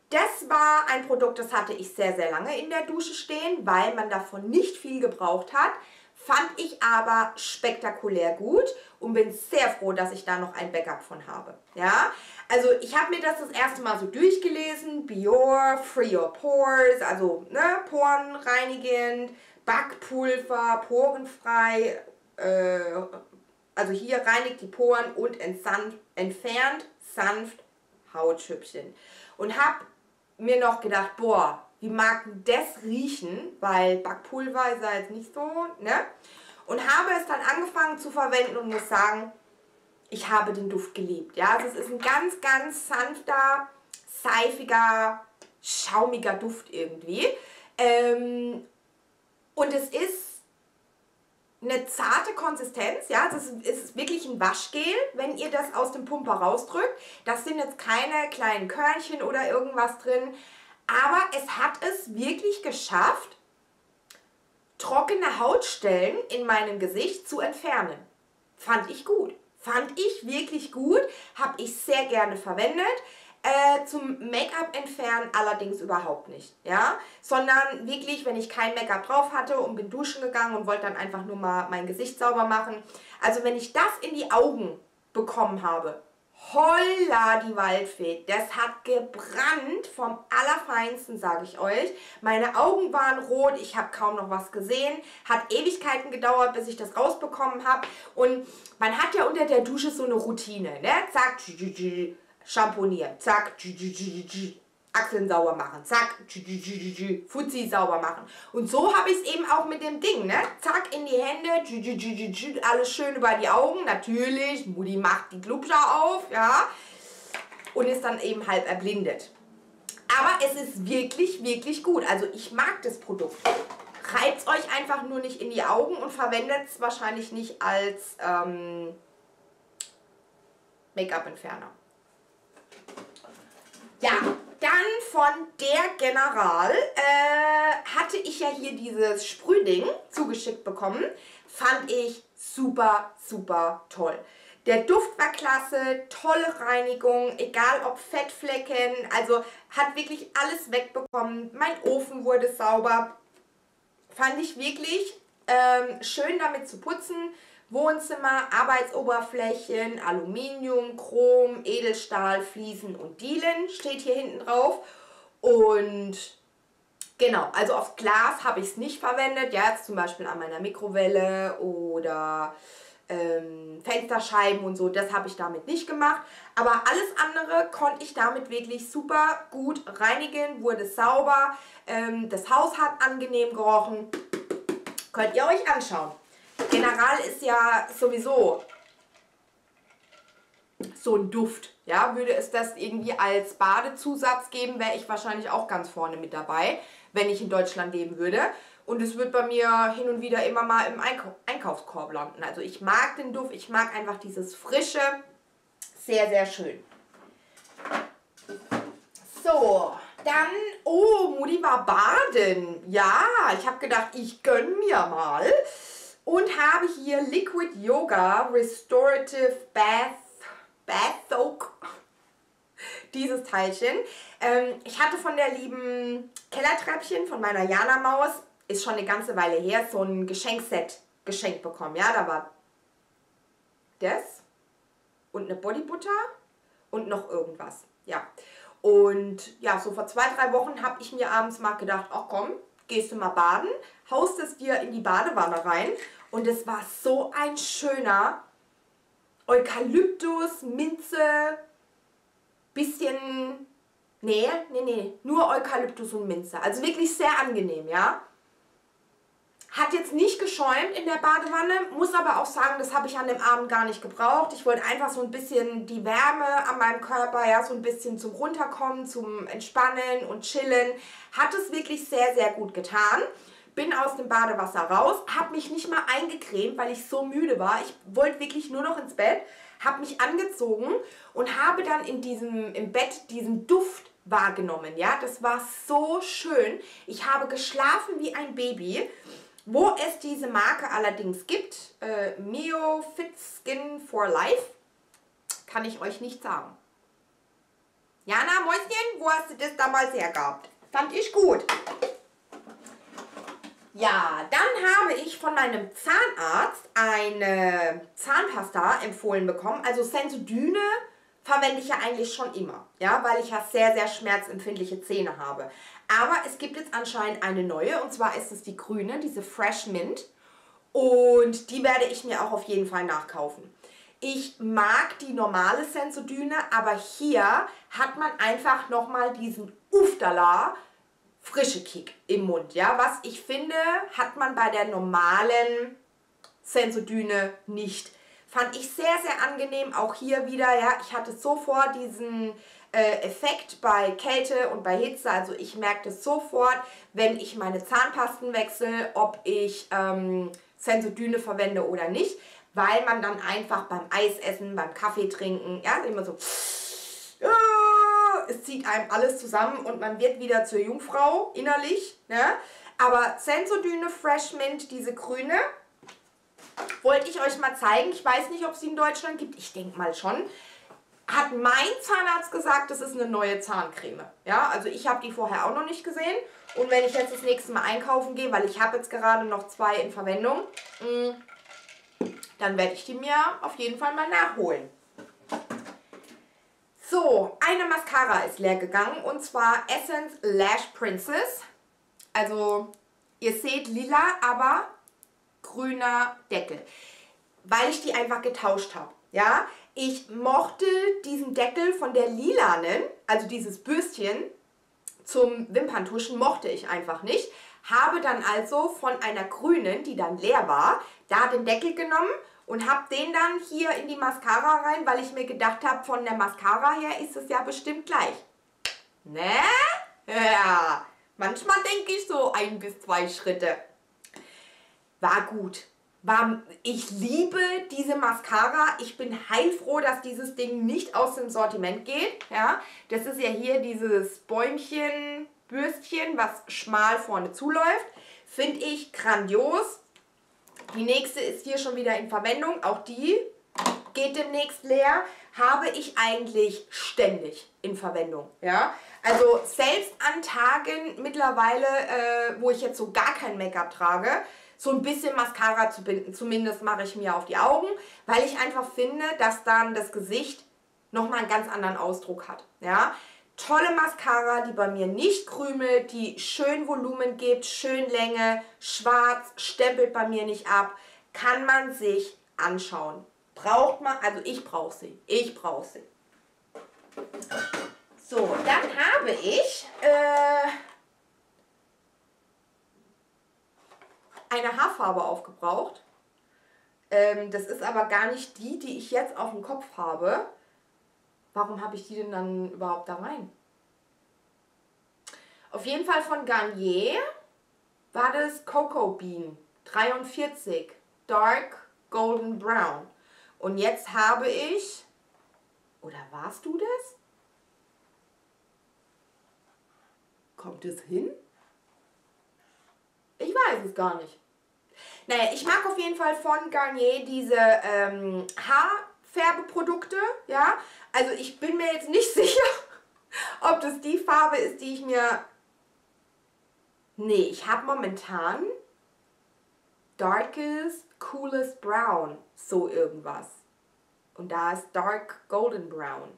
Das war ein Produkt, das hatte ich sehr, sehr lange in der Dusche stehen, weil man davon nicht viel gebraucht hat. Fand ich aber spektakulär gut und bin sehr froh, dass ich da noch ein Backup von habe. Ja, also ich habe mir das das erste Mal so durchgelesen. Bior, Free Your Pores, also ne, porenreinigend, Backpulver, porenfrei. Äh, also hier reinigt die Poren und entfernt sanft Hautschüppchen. Und habe mir noch gedacht, boah, wie mag das riechen, weil Backpulver ist ja jetzt nicht so, ne? Und habe es dann angefangen zu verwenden und muss sagen, ich habe den Duft geliebt. Ja, also es ist ein ganz, ganz sanfter, seifiger, schaumiger Duft irgendwie. Ähm, und es ist eine zarte Konsistenz, ja, es ist, es ist wirklich ein Waschgel, wenn ihr das aus dem Pumper rausdrückt. Das sind jetzt keine kleinen Körnchen oder irgendwas drin, aber es hat es wirklich geschafft, trockene Hautstellen in meinem Gesicht zu entfernen. Fand ich gut. Fand ich wirklich gut, habe ich sehr gerne verwendet. Äh, zum Make-up entfernen allerdings überhaupt nicht, ja, sondern wirklich, wenn ich kein Make-up drauf hatte und bin duschen gegangen und wollte dann einfach nur mal mein Gesicht sauber machen. Also wenn ich das in die Augen bekommen habe, Holla die Waldfee, das hat gebrannt vom Allerfeinsten, sage ich euch. Meine Augen waren rot, ich habe kaum noch was gesehen. Hat Ewigkeiten gedauert, bis ich das rausbekommen habe. Und man hat ja unter der Dusche so eine Routine, ne? Zack, schamponieren, zack, Achseln sauber machen, zack, Fuzzi sauber machen. Und so habe ich es eben auch mit dem Ding, ne? Zack, in die Hände, alles schön über die Augen, natürlich, Mutti macht die Glubscher auf, ja, und ist dann eben halb erblindet. Aber es ist wirklich, wirklich gut. Also ich mag das Produkt. reibt es euch einfach nur nicht in die Augen und verwendet es wahrscheinlich nicht als ähm, Make-up-Entferner. Ja, dann von der General äh, hatte ich ja hier dieses Sprühding zugeschickt bekommen. Fand ich super, super toll. Der Duft war klasse, tolle Reinigung, egal ob Fettflecken, also hat wirklich alles wegbekommen. Mein Ofen wurde sauber. Fand ich wirklich ähm, schön damit zu putzen. Wohnzimmer, Arbeitsoberflächen, Aluminium, Chrom, Edelstahl, Fliesen und Dielen steht hier hinten drauf. Und genau, also auf Glas habe ich es nicht verwendet. Ja, jetzt zum Beispiel an meiner Mikrowelle oder ähm, Fensterscheiben und so, das habe ich damit nicht gemacht. Aber alles andere konnte ich damit wirklich super gut reinigen, wurde sauber. Ähm, das Haus hat angenehm gerochen. Könnt ihr euch anschauen. General ist ja sowieso so ein Duft. Ja, würde es das irgendwie als Badezusatz geben, wäre ich wahrscheinlich auch ganz vorne mit dabei, wenn ich in Deutschland leben würde. Und es wird bei mir hin und wieder immer mal im Einkau Einkaufskorb landen. Also ich mag den Duft, ich mag einfach dieses Frische. Sehr, sehr schön. So, dann, oh, Mutti war baden. Ja, ich habe gedacht, ich gönne mir mal. Und habe hier Liquid Yoga Restorative Bath, Bath Soak. Dieses Teilchen. Ähm, ich hatte von der lieben Kellertreppchen, von meiner Jana Maus, ist schon eine ganze Weile her, so ein Geschenkset geschenkt bekommen. Ja, da war das und eine Bodybutter und noch irgendwas. Ja. Und ja, so vor zwei, drei Wochen habe ich mir abends mal gedacht, ach komm, gehst du mal baden, haust es dir in die Badewanne rein und es war so ein schöner Eukalyptus, Minze, bisschen, nee, nee, nee, nur Eukalyptus und Minze. Also wirklich sehr angenehm, ja. Hat jetzt nicht geschäumt in der Badewanne, muss aber auch sagen, das habe ich an dem Abend gar nicht gebraucht. Ich wollte einfach so ein bisschen die Wärme an meinem Körper, ja, so ein bisschen zum Runterkommen, zum Entspannen und Chillen. Hat es wirklich sehr, sehr gut getan. Bin aus dem Badewasser raus, habe mich nicht mal eingecremt, weil ich so müde war. Ich wollte wirklich nur noch ins Bett, habe mich angezogen und habe dann in diesem, im Bett diesen Duft wahrgenommen. Ja, das war so schön. Ich habe geschlafen wie ein Baby. Wo es diese Marke allerdings gibt, äh, Mio Fit Skin for Life, kann ich euch nicht sagen. Jana, Mäuschen, wo hast du das damals hergehabt? Fand ich gut. Ja, dann habe ich von meinem Zahnarzt eine Zahnpasta empfohlen bekommen. Also Sensodyne verwende ich ja eigentlich schon immer, ja, weil ich ja sehr, sehr schmerzempfindliche Zähne habe. Aber es gibt jetzt anscheinend eine neue und zwar ist es die grüne, diese Fresh Mint. Und die werde ich mir auch auf jeden Fall nachkaufen. Ich mag die normale Sensodyne, aber hier hat man einfach nochmal diesen Uftala frische Kick im Mund. Ja, was ich finde, hat man bei der normalen Sensodyne nicht. Fand ich sehr, sehr angenehm. Auch hier wieder, ja, ich hatte sofort diesen äh, Effekt bei Kälte und bei Hitze. Also ich merke das sofort, wenn ich meine Zahnpasten wechsle, ob ich ähm, Sensodyne verwende oder nicht, weil man dann einfach beim Eisessen, beim Kaffee trinken, ja, immer so, es zieht einem alles zusammen und man wird wieder zur Jungfrau innerlich. Ne? Aber Sensodyne Fresh Mint, diese grüne, wollte ich euch mal zeigen. Ich weiß nicht, ob es sie in Deutschland gibt. Ich denke mal schon hat mein Zahnarzt gesagt, das ist eine neue Zahncreme. Ja, also ich habe die vorher auch noch nicht gesehen. Und wenn ich jetzt das nächste Mal einkaufen gehe, weil ich habe jetzt gerade noch zwei in Verwendung, mm, dann werde ich die mir auf jeden Fall mal nachholen. So, eine Mascara ist leer gegangen und zwar Essence Lash Princess. Also, ihr seht lila, aber grüner Deckel. Weil ich die einfach getauscht habe. Ja, ich mochte diesen Deckel von der lilanen, also dieses Bürstchen zum Wimperntuschen mochte ich einfach nicht. Habe dann also von einer grünen, die dann leer war, da den Deckel genommen und habe den dann hier in die Mascara rein, weil ich mir gedacht habe, von der Mascara her ist es ja bestimmt gleich. Ne? Ja, manchmal denke ich so ein bis zwei Schritte. war gut. War, ich liebe diese Mascara. Ich bin heilfroh, dass dieses Ding nicht aus dem Sortiment geht. Ja, das ist ja hier dieses Bäumchen, Bürstchen, was schmal vorne zuläuft. Finde ich grandios. Die nächste ist hier schon wieder in Verwendung. Auch die geht demnächst leer. Habe ich eigentlich ständig in Verwendung. Ja, also selbst an Tagen mittlerweile, äh, wo ich jetzt so gar kein Make-up trage, so ein bisschen Mascara zu binden. Zumindest mache ich mir auf die Augen, weil ich einfach finde, dass dann das Gesicht nochmal einen ganz anderen Ausdruck hat. Ja? Tolle Mascara, die bei mir nicht krümelt, die schön Volumen gibt, schön Länge, schwarz, stempelt bei mir nicht ab. Kann man sich anschauen. Braucht man, also ich brauche sie. Ich brauche sie. So, dann habe ich äh, eine Haarfarbe aufgebraucht. Ähm, das ist aber gar nicht die, die ich jetzt auf dem Kopf habe. Warum habe ich die denn dann überhaupt da rein? Auf jeden Fall von Garnier war das Cocoa Bean 43 Dark Golden Brown. Und jetzt habe ich, oder warst du das? Kommt es hin? Ich weiß es gar nicht. Naja, ich mag auf jeden Fall von Garnier diese ähm, Haarfärbeprodukte, ja. Also ich bin mir jetzt nicht sicher, ob das die Farbe ist, die ich mir... Nee, ich habe momentan Darkest, Coolest Brown, so irgendwas. Und da ist Dark Golden Brown.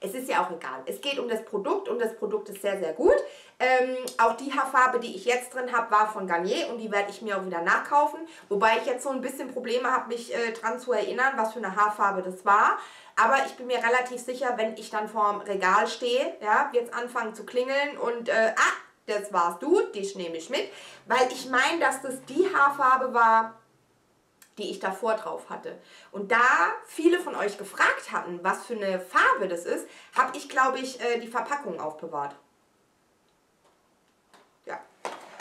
Es ist ja auch egal. Es geht um das Produkt und das Produkt ist sehr, sehr gut. Ähm, auch die Haarfarbe, die ich jetzt drin habe, war von Garnier und die werde ich mir auch wieder nachkaufen. Wobei ich jetzt so ein bisschen Probleme habe, mich äh, dran zu erinnern, was für eine Haarfarbe das war. Aber ich bin mir relativ sicher, wenn ich dann vorm Regal stehe, ja, es anfangen zu klingeln und, äh, ah, das warst du, dich nehme ich mit. Weil ich meine, dass das die Haarfarbe war, die ich davor drauf hatte. Und da viele von euch gefragt hatten, was für eine Farbe das ist, habe ich, glaube ich, äh, die Verpackung aufbewahrt. Ja.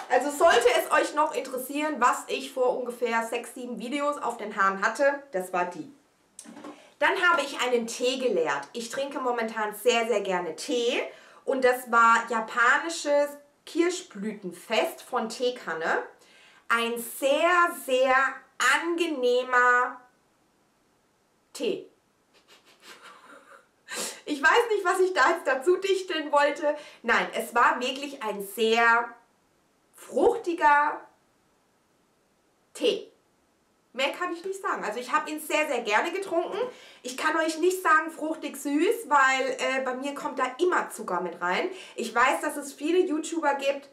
Also sollte es euch noch interessieren, was ich vor ungefähr 6, 7 Videos auf den Haaren hatte, das war die. Dann habe ich einen Tee geleert. Ich trinke momentan sehr, sehr gerne Tee. Und das war japanisches Kirschblütenfest von Teekanne. Ein sehr, sehr angenehmer Tee. Ich weiß nicht, was ich da jetzt dazu dichteln wollte. Nein, es war wirklich ein sehr fruchtiger Tee. Mehr kann ich nicht sagen. Also ich habe ihn sehr, sehr gerne getrunken. Ich kann euch nicht sagen fruchtig süß, weil äh, bei mir kommt da immer Zucker mit rein. Ich weiß, dass es viele YouTuber gibt,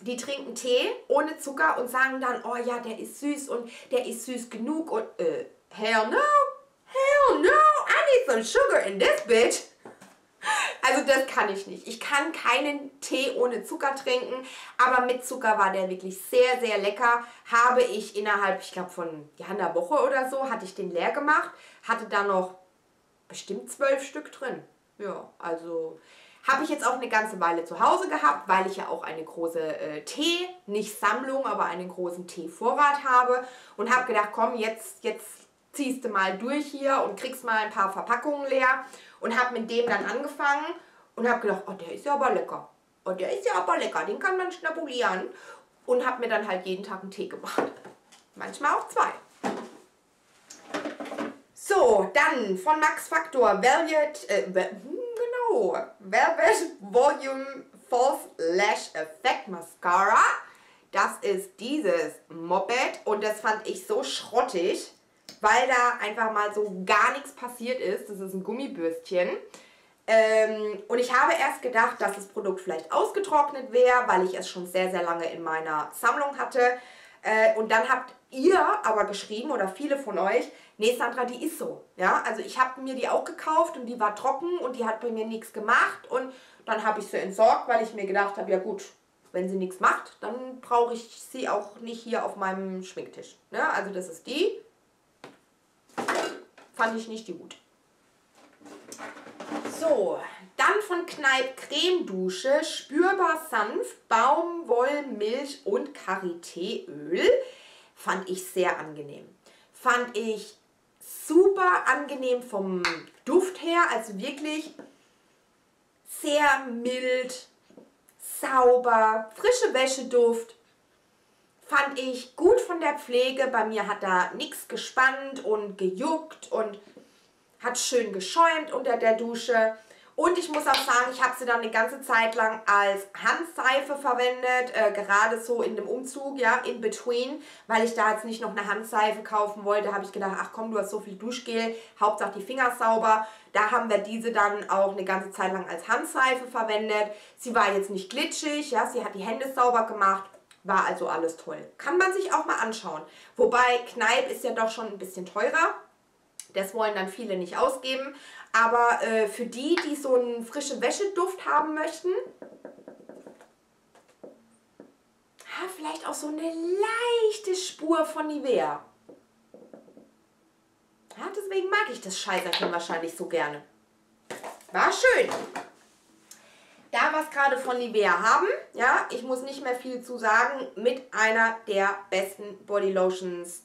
die trinken Tee ohne Zucker und sagen dann, oh ja, der ist süß und der ist süß genug und äh, hell no, hell no, I need some sugar in this bitch. Also das kann ich nicht. Ich kann keinen Tee ohne Zucker trinken, aber mit Zucker war der wirklich sehr, sehr lecker. Habe ich innerhalb, ich glaube von ja, einer Woche oder so, hatte ich den leer gemacht. Hatte da noch bestimmt zwölf Stück drin. Ja, also habe ich jetzt auch eine ganze Weile zu Hause gehabt, weil ich ja auch eine große äh, Tee, nicht Sammlung, aber einen großen Teevorrat habe. Und habe gedacht, komm, jetzt, jetzt ziehst du mal durch hier und kriegst mal ein paar Verpackungen leer. Und habe mit dem dann angefangen und habe gedacht, oh, der ist ja aber lecker. Oh, der ist ja aber lecker, den kann man schnabulieren. Und habe mir dann halt jeden Tag einen Tee gemacht. Manchmal auch zwei. So, dann von Max Factor Velvet, äh, Oh, Velvet Volume False Lash Effect Mascara. Das ist dieses Moped und das fand ich so schrottig, weil da einfach mal so gar nichts passiert ist. Das ist ein Gummibürstchen. Ähm, und ich habe erst gedacht, dass das Produkt vielleicht ausgetrocknet wäre, weil ich es schon sehr, sehr lange in meiner Sammlung hatte. Äh, und dann habt ihr aber geschrieben oder viele von euch, nee Sandra, die ist so. Ja, also ich habe mir die auch gekauft und die war trocken und die hat bei mir nichts gemacht und dann habe ich sie entsorgt, weil ich mir gedacht habe, ja gut, wenn sie nichts macht, dann brauche ich sie auch nicht hier auf meinem Schminktisch. Ne? Also das ist die. Fand ich nicht die gut. So, dann von Kneipp Cremedusche, spürbar sanft, Baumwollmilch und Karité-Öl. fand ich sehr angenehm. Fand ich super angenehm vom Duft her, also wirklich sehr mild, sauber, frische Wäscheduft. Fand ich gut von der Pflege. Bei mir hat da nichts gespannt und gejuckt und hat schön geschäumt unter der Dusche. Und ich muss auch sagen, ich habe sie dann eine ganze Zeit lang als Handseife verwendet, äh, gerade so in dem Umzug, ja, in between, weil ich da jetzt nicht noch eine Handseife kaufen wollte, habe ich gedacht, ach komm, du hast so viel Duschgel, Hauptsache die Finger sauber. Da haben wir diese dann auch eine ganze Zeit lang als Handseife verwendet. Sie war jetzt nicht glitschig, ja, sie hat die Hände sauber gemacht, war also alles toll. Kann man sich auch mal anschauen. Wobei Kneipp ist ja doch schon ein bisschen teurer. Das wollen dann viele nicht ausgeben. Aber äh, für die, die so einen frische Wäscheduft haben möchten, ha, vielleicht auch so eine leichte Spur von Nivea. Ja, deswegen mag ich das Scheißerchen wahrscheinlich so gerne. War schön. Da wir es gerade von Nivea haben, ja, ich muss nicht mehr viel zu sagen, mit einer der besten Body Lotions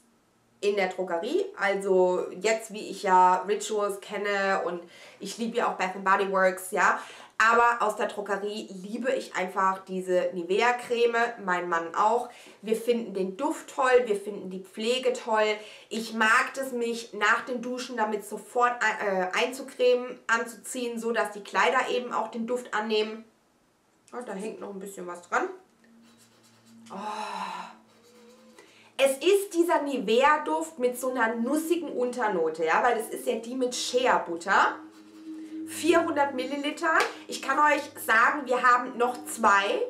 in der Drogerie. Also jetzt, wie ich ja Rituals kenne und ich liebe ja auch Bath Body Works, ja. Aber aus der Drogerie liebe ich einfach diese Nivea-Creme, mein Mann auch. Wir finden den Duft toll, wir finden die Pflege toll. Ich mag es, mich nach dem Duschen damit sofort äh, einzucremen, anzuziehen, so dass die Kleider eben auch den Duft annehmen. Oh, da hängt noch ein bisschen was dran. Oh. Es ist dieser Nivea-Duft mit so einer nussigen Unternote, ja, weil das ist ja die mit Shea-Butter. 400 Milliliter. Ich kann euch sagen, wir haben noch zwei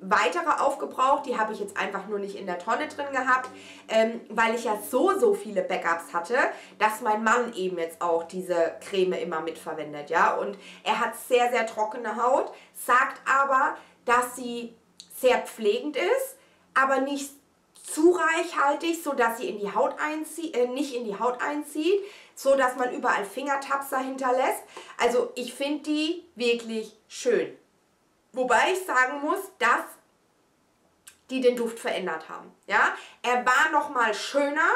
weitere aufgebraucht. Die habe ich jetzt einfach nur nicht in der Tonne drin gehabt, ähm, weil ich ja so, so viele Backups hatte, dass mein Mann eben jetzt auch diese Creme immer mitverwendet. Ja? Und er hat sehr, sehr trockene Haut, sagt aber, dass sie sehr pflegend ist, aber nicht zu reichhaltig, sodass sie in die Haut einzieht, äh, nicht in die Haut einzieht, so dass man überall Fingertapser hinterlässt. Also ich finde die wirklich schön. Wobei ich sagen muss, dass die den Duft verändert haben. Ja? Er war nochmal schöner,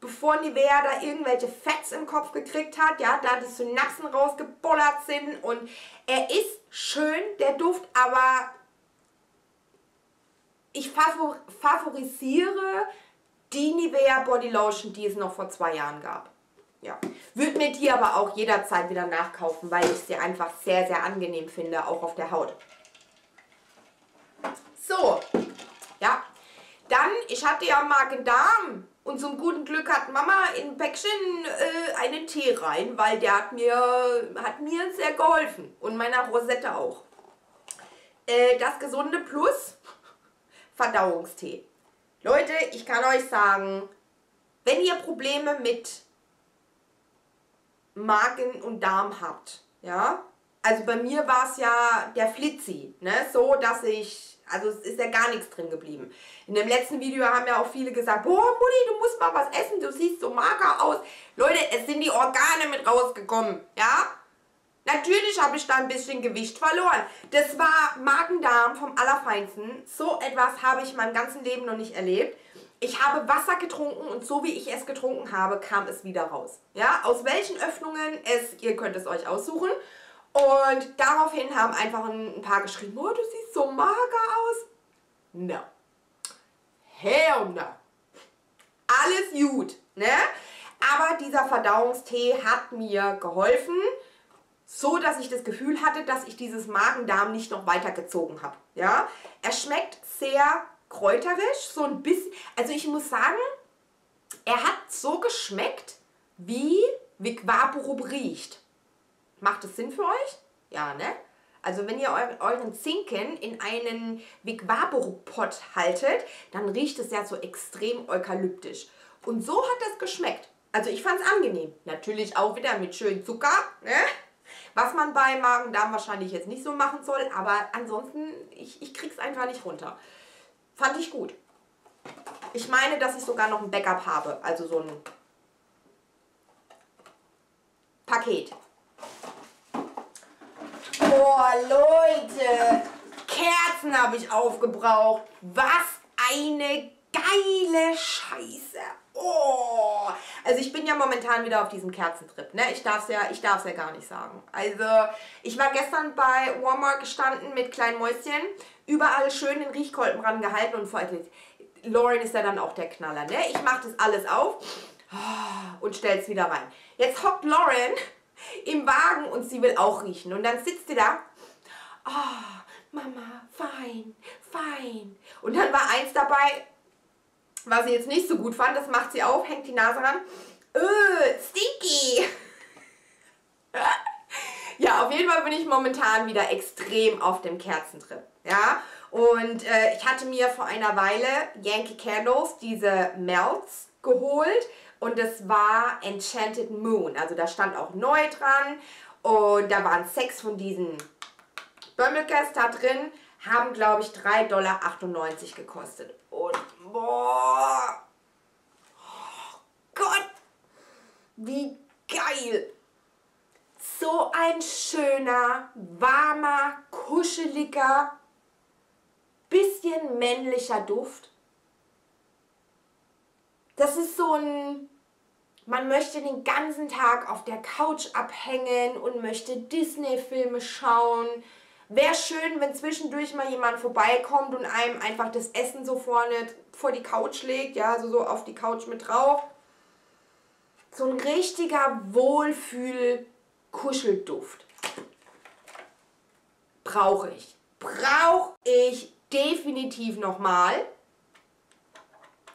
bevor Nivea da irgendwelche Fetts im Kopf gekriegt hat, ja, da die Synapsen rausgebollert sind und er ist schön, der Duft, aber ich favor favorisiere die Nivea Body Lotion, die es noch vor zwei Jahren gab. Ja. Würde mir die aber auch jederzeit wieder nachkaufen, weil ich sie einfach sehr, sehr angenehm finde, auch auf der Haut. So, ja. Dann, ich hatte ja Magen-Darm und zum guten Glück hat Mama in Päckchen äh, einen Tee rein, weil der hat mir, hat mir sehr geholfen und meiner Rosette auch. Äh, das gesunde Plus Verdauungstee. Leute, ich kann euch sagen, wenn ihr Probleme mit Magen und Darm habt, ja, also bei mir war es ja der Flitzi, ne, so dass ich, also es ist ja gar nichts drin geblieben. In dem letzten Video haben ja auch viele gesagt, boah Mutti, du musst mal was essen, du siehst so mager aus. Leute, es sind die Organe mit rausgekommen, ja, Natürlich habe ich da ein bisschen Gewicht verloren. Das war Magen-Darm vom Allerfeinsten. So etwas habe ich mein ganzes Leben noch nicht erlebt. Ich habe Wasser getrunken und so wie ich es getrunken habe, kam es wieder raus. Ja, aus welchen Öffnungen es, ihr könnt es euch aussuchen. Und daraufhin haben einfach ein paar geschrieben, oh, du siehst so mager aus. No. Hell no. Alles gut, ne? Aber dieser Verdauungstee hat mir geholfen so dass ich das Gefühl hatte, dass ich dieses Magen-Darm nicht noch weitergezogen habe. Ja? Er schmeckt sehr kräuterisch, so ein bisschen, also ich muss sagen, er hat so geschmeckt, wie Vic Vaporub riecht. Macht das Sinn für euch? Ja, ne? Also wenn ihr euren Zinken in einen Vic Vaporub Pot haltet, dann riecht es ja so extrem eukalyptisch. Und so hat das geschmeckt. Also ich fand es angenehm. Natürlich auch wieder mit schön Zucker, ne? Was man bei Magen-Darm wahrscheinlich jetzt nicht so machen soll, aber ansonsten, ich, ich krieg's einfach nicht runter. Fand ich gut. Ich meine, dass ich sogar noch ein Backup habe, also so ein Paket. Boah, Leute, Kerzen habe ich aufgebraucht. Was eine geile Scheiße. Oh, also ich bin ja momentan wieder auf diesem Kerzentrip, ne? Ich darf es ja, ja gar nicht sagen. Also ich war gestern bei Walmart gestanden mit kleinen Mäuschen, überall schön den Riechkolben rangehalten und vor allem Lauren ist ja dann auch der Knaller, ne? Ich mache das alles auf und stell's wieder rein. Jetzt hockt Lauren im Wagen und sie will auch riechen und dann sitzt sie da. Oh, Mama, fein, fein. Und dann war eins dabei, was sie jetzt nicht so gut fand, das macht sie auf, hängt die Nase ran. Öh, stinky. ja, auf jeden Fall bin ich momentan wieder extrem auf dem Kerzentrip. Ja, und äh, ich hatte mir vor einer Weile Yankee Candles, diese Melts, geholt. Und das war Enchanted Moon. Also da stand auch neu dran. Und da waren sechs von diesen Bömmelkes da drin. Haben, glaube ich, 3,98 Dollar gekostet. Boah, oh Gott, wie geil. So ein schöner, warmer, kuscheliger, bisschen männlicher Duft. Das ist so ein, man möchte den ganzen Tag auf der Couch abhängen und möchte Disney-Filme schauen Wäre schön, wenn zwischendurch mal jemand vorbeikommt und einem einfach das Essen so vorne vor die Couch legt, ja, also so auf die Couch mit drauf. So ein richtiger Wohlfühl-Kuschelduft. Brauche ich. Brauche ich definitiv nochmal.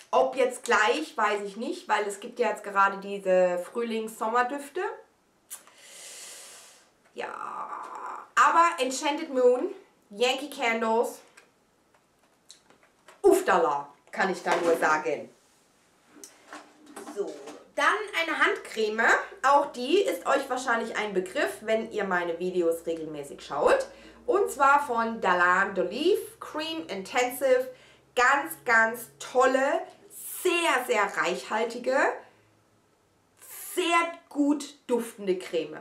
Ob jetzt gleich, weiß ich nicht, weil es gibt ja jetzt gerade diese Frühlings-Sommerdüfte. Ja, aber Enchanted Moon, Yankee Candles, Uftala, kann ich da nur sagen. So, dann eine Handcreme. Auch die ist euch wahrscheinlich ein Begriff, wenn ihr meine Videos regelmäßig schaut. Und zwar von Dalan d'Olive Cream Intensive. Ganz, ganz tolle, sehr, sehr reichhaltige, sehr gut duftende Creme.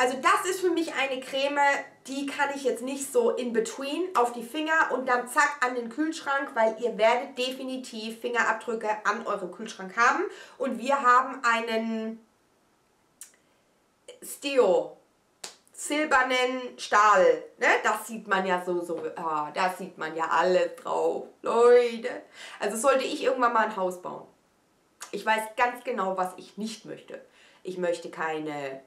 Also das ist für mich eine Creme, die kann ich jetzt nicht so in between auf die Finger und dann zack an den Kühlschrank, weil ihr werdet definitiv Fingerabdrücke an eurem Kühlschrank haben. Und wir haben einen Steel, silbernen Stahl. Ne? Das sieht man ja so, so, ah, da sieht man ja alles drauf. Leute. Also sollte ich irgendwann mal ein Haus bauen. Ich weiß ganz genau, was ich nicht möchte. Ich möchte keine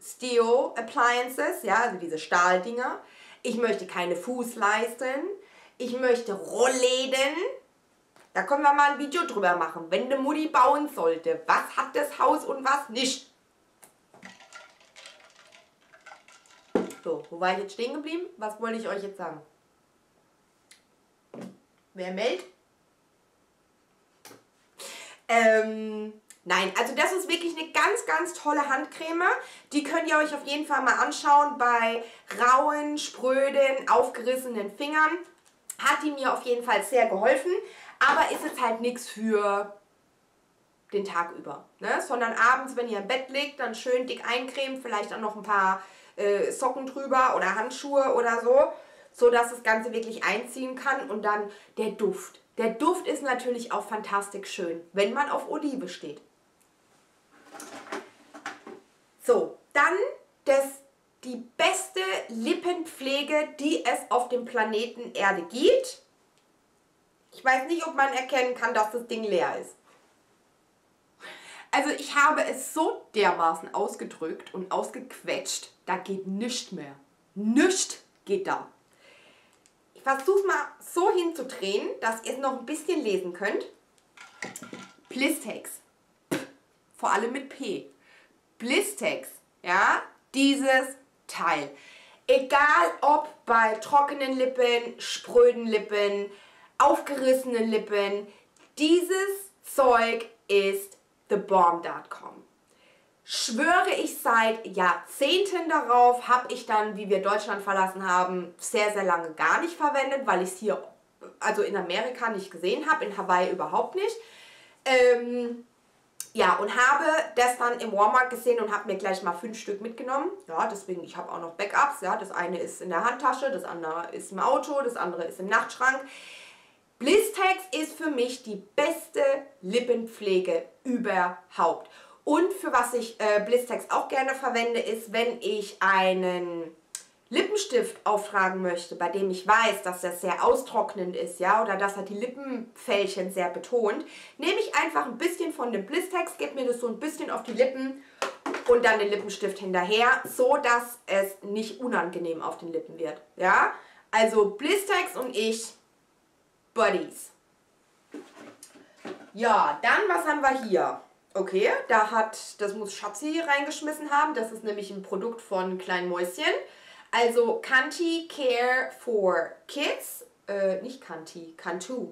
Steel Appliances, ja, also diese Stahldinger. Ich möchte keine Fußleisten. Ich möchte Rollläden. Da können wir mal ein Video drüber machen, wenn eine Mutti bauen sollte. Was hat das Haus und was nicht? So, wo war ich jetzt stehen geblieben? Was wollte ich euch jetzt sagen? Wer meldet? Ähm, Nein, also das ist wirklich eine ganz, ganz tolle Handcreme. Die könnt ihr euch auf jeden Fall mal anschauen bei rauen, spröden, aufgerissenen Fingern. Hat die mir auf jeden Fall sehr geholfen, aber ist jetzt halt nichts für den Tag über. Ne? Sondern abends, wenn ihr im Bett liegt, dann schön dick eincremen, vielleicht auch noch ein paar äh, Socken drüber oder Handschuhe oder so, so dass das Ganze wirklich einziehen kann und dann der Duft. Der Duft ist natürlich auch fantastisch schön, wenn man auf Olive steht. So, dann das, die beste Lippenpflege, die es auf dem Planeten Erde gibt. Ich weiß nicht, ob man erkennen kann, dass das Ding leer ist. Also ich habe es so dermaßen ausgedrückt und ausgequetscht, da geht nichts mehr. Nichts geht da. Ich versuche mal so hinzudrehen, dass ihr es noch ein bisschen lesen könnt. Plistex. Vor allem mit P. Blistex, ja, dieses Teil. Egal ob bei trockenen Lippen, spröden Lippen, aufgerissenen Lippen, dieses Zeug ist thebomb.com. Schwöre ich seit Jahrzehnten darauf, habe ich dann, wie wir Deutschland verlassen haben, sehr, sehr lange gar nicht verwendet, weil ich es hier, also in Amerika nicht gesehen habe, in Hawaii überhaupt nicht. Ähm, ja, und habe das dann im Walmart gesehen und habe mir gleich mal fünf Stück mitgenommen. Ja, deswegen, ich habe auch noch Backups. Ja, das eine ist in der Handtasche, das andere ist im Auto, das andere ist im Nachtschrank. Blistex ist für mich die beste Lippenpflege überhaupt. Und für was ich äh, Blistex auch gerne verwende, ist, wenn ich einen Lippenstift auftragen möchte, bei dem ich weiß, dass das sehr austrocknend ist, ja, oder dass er die Lippenfältchen sehr betont, nehme ich einfach ein bisschen von dem Blistex, gebe mir das so ein bisschen auf die Lippen und dann den Lippenstift hinterher, so dass es nicht unangenehm auf den Lippen wird, ja. Also Blistex und ich, Buddies. Ja, dann, was haben wir hier? Okay, da hat, das muss Schatzi reingeschmissen haben, das ist nämlich ein Produkt von Klein Mäuschen. Also Canti Care for Kids, äh, nicht Canti, Cantu.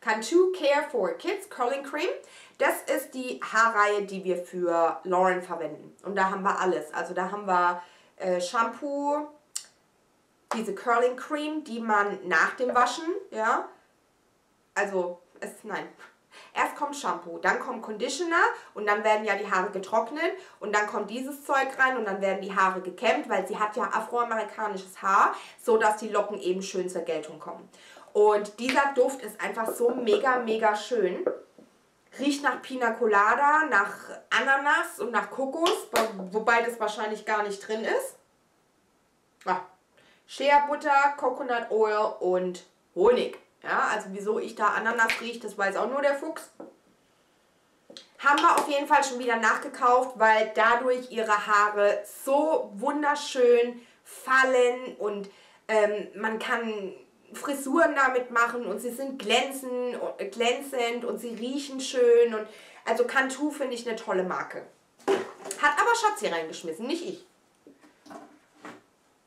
Cantu Care for Kids Curling Cream. Das ist die Haarreihe, die wir für Lauren verwenden. Und da haben wir alles. Also da haben wir äh, Shampoo, diese Curling Cream, die man nach dem Waschen, ja, also, es, nein, Erst kommt Shampoo, dann kommt Conditioner und dann werden ja die Haare getrocknet und dann kommt dieses Zeug rein und dann werden die Haare gekämmt, weil sie hat ja afroamerikanisches Haar, so dass die Locken eben schön zur Geltung kommen. Und dieser Duft ist einfach so mega, mega schön. Riecht nach Pina Colada, nach Ananas und nach Kokos, wobei das wahrscheinlich gar nicht drin ist. Ah. Shea Butter, Coconut Oil und Honig. Ja, also wieso ich da Ananas rieche, das weiß auch nur der Fuchs. Haben wir auf jeden Fall schon wieder nachgekauft, weil dadurch ihre Haare so wunderschön fallen und ähm, man kann Frisuren damit machen und sie sind glänzend, glänzend und sie riechen schön. Und also Cantu finde ich eine tolle Marke. Hat aber Schatz hier reingeschmissen, nicht ich.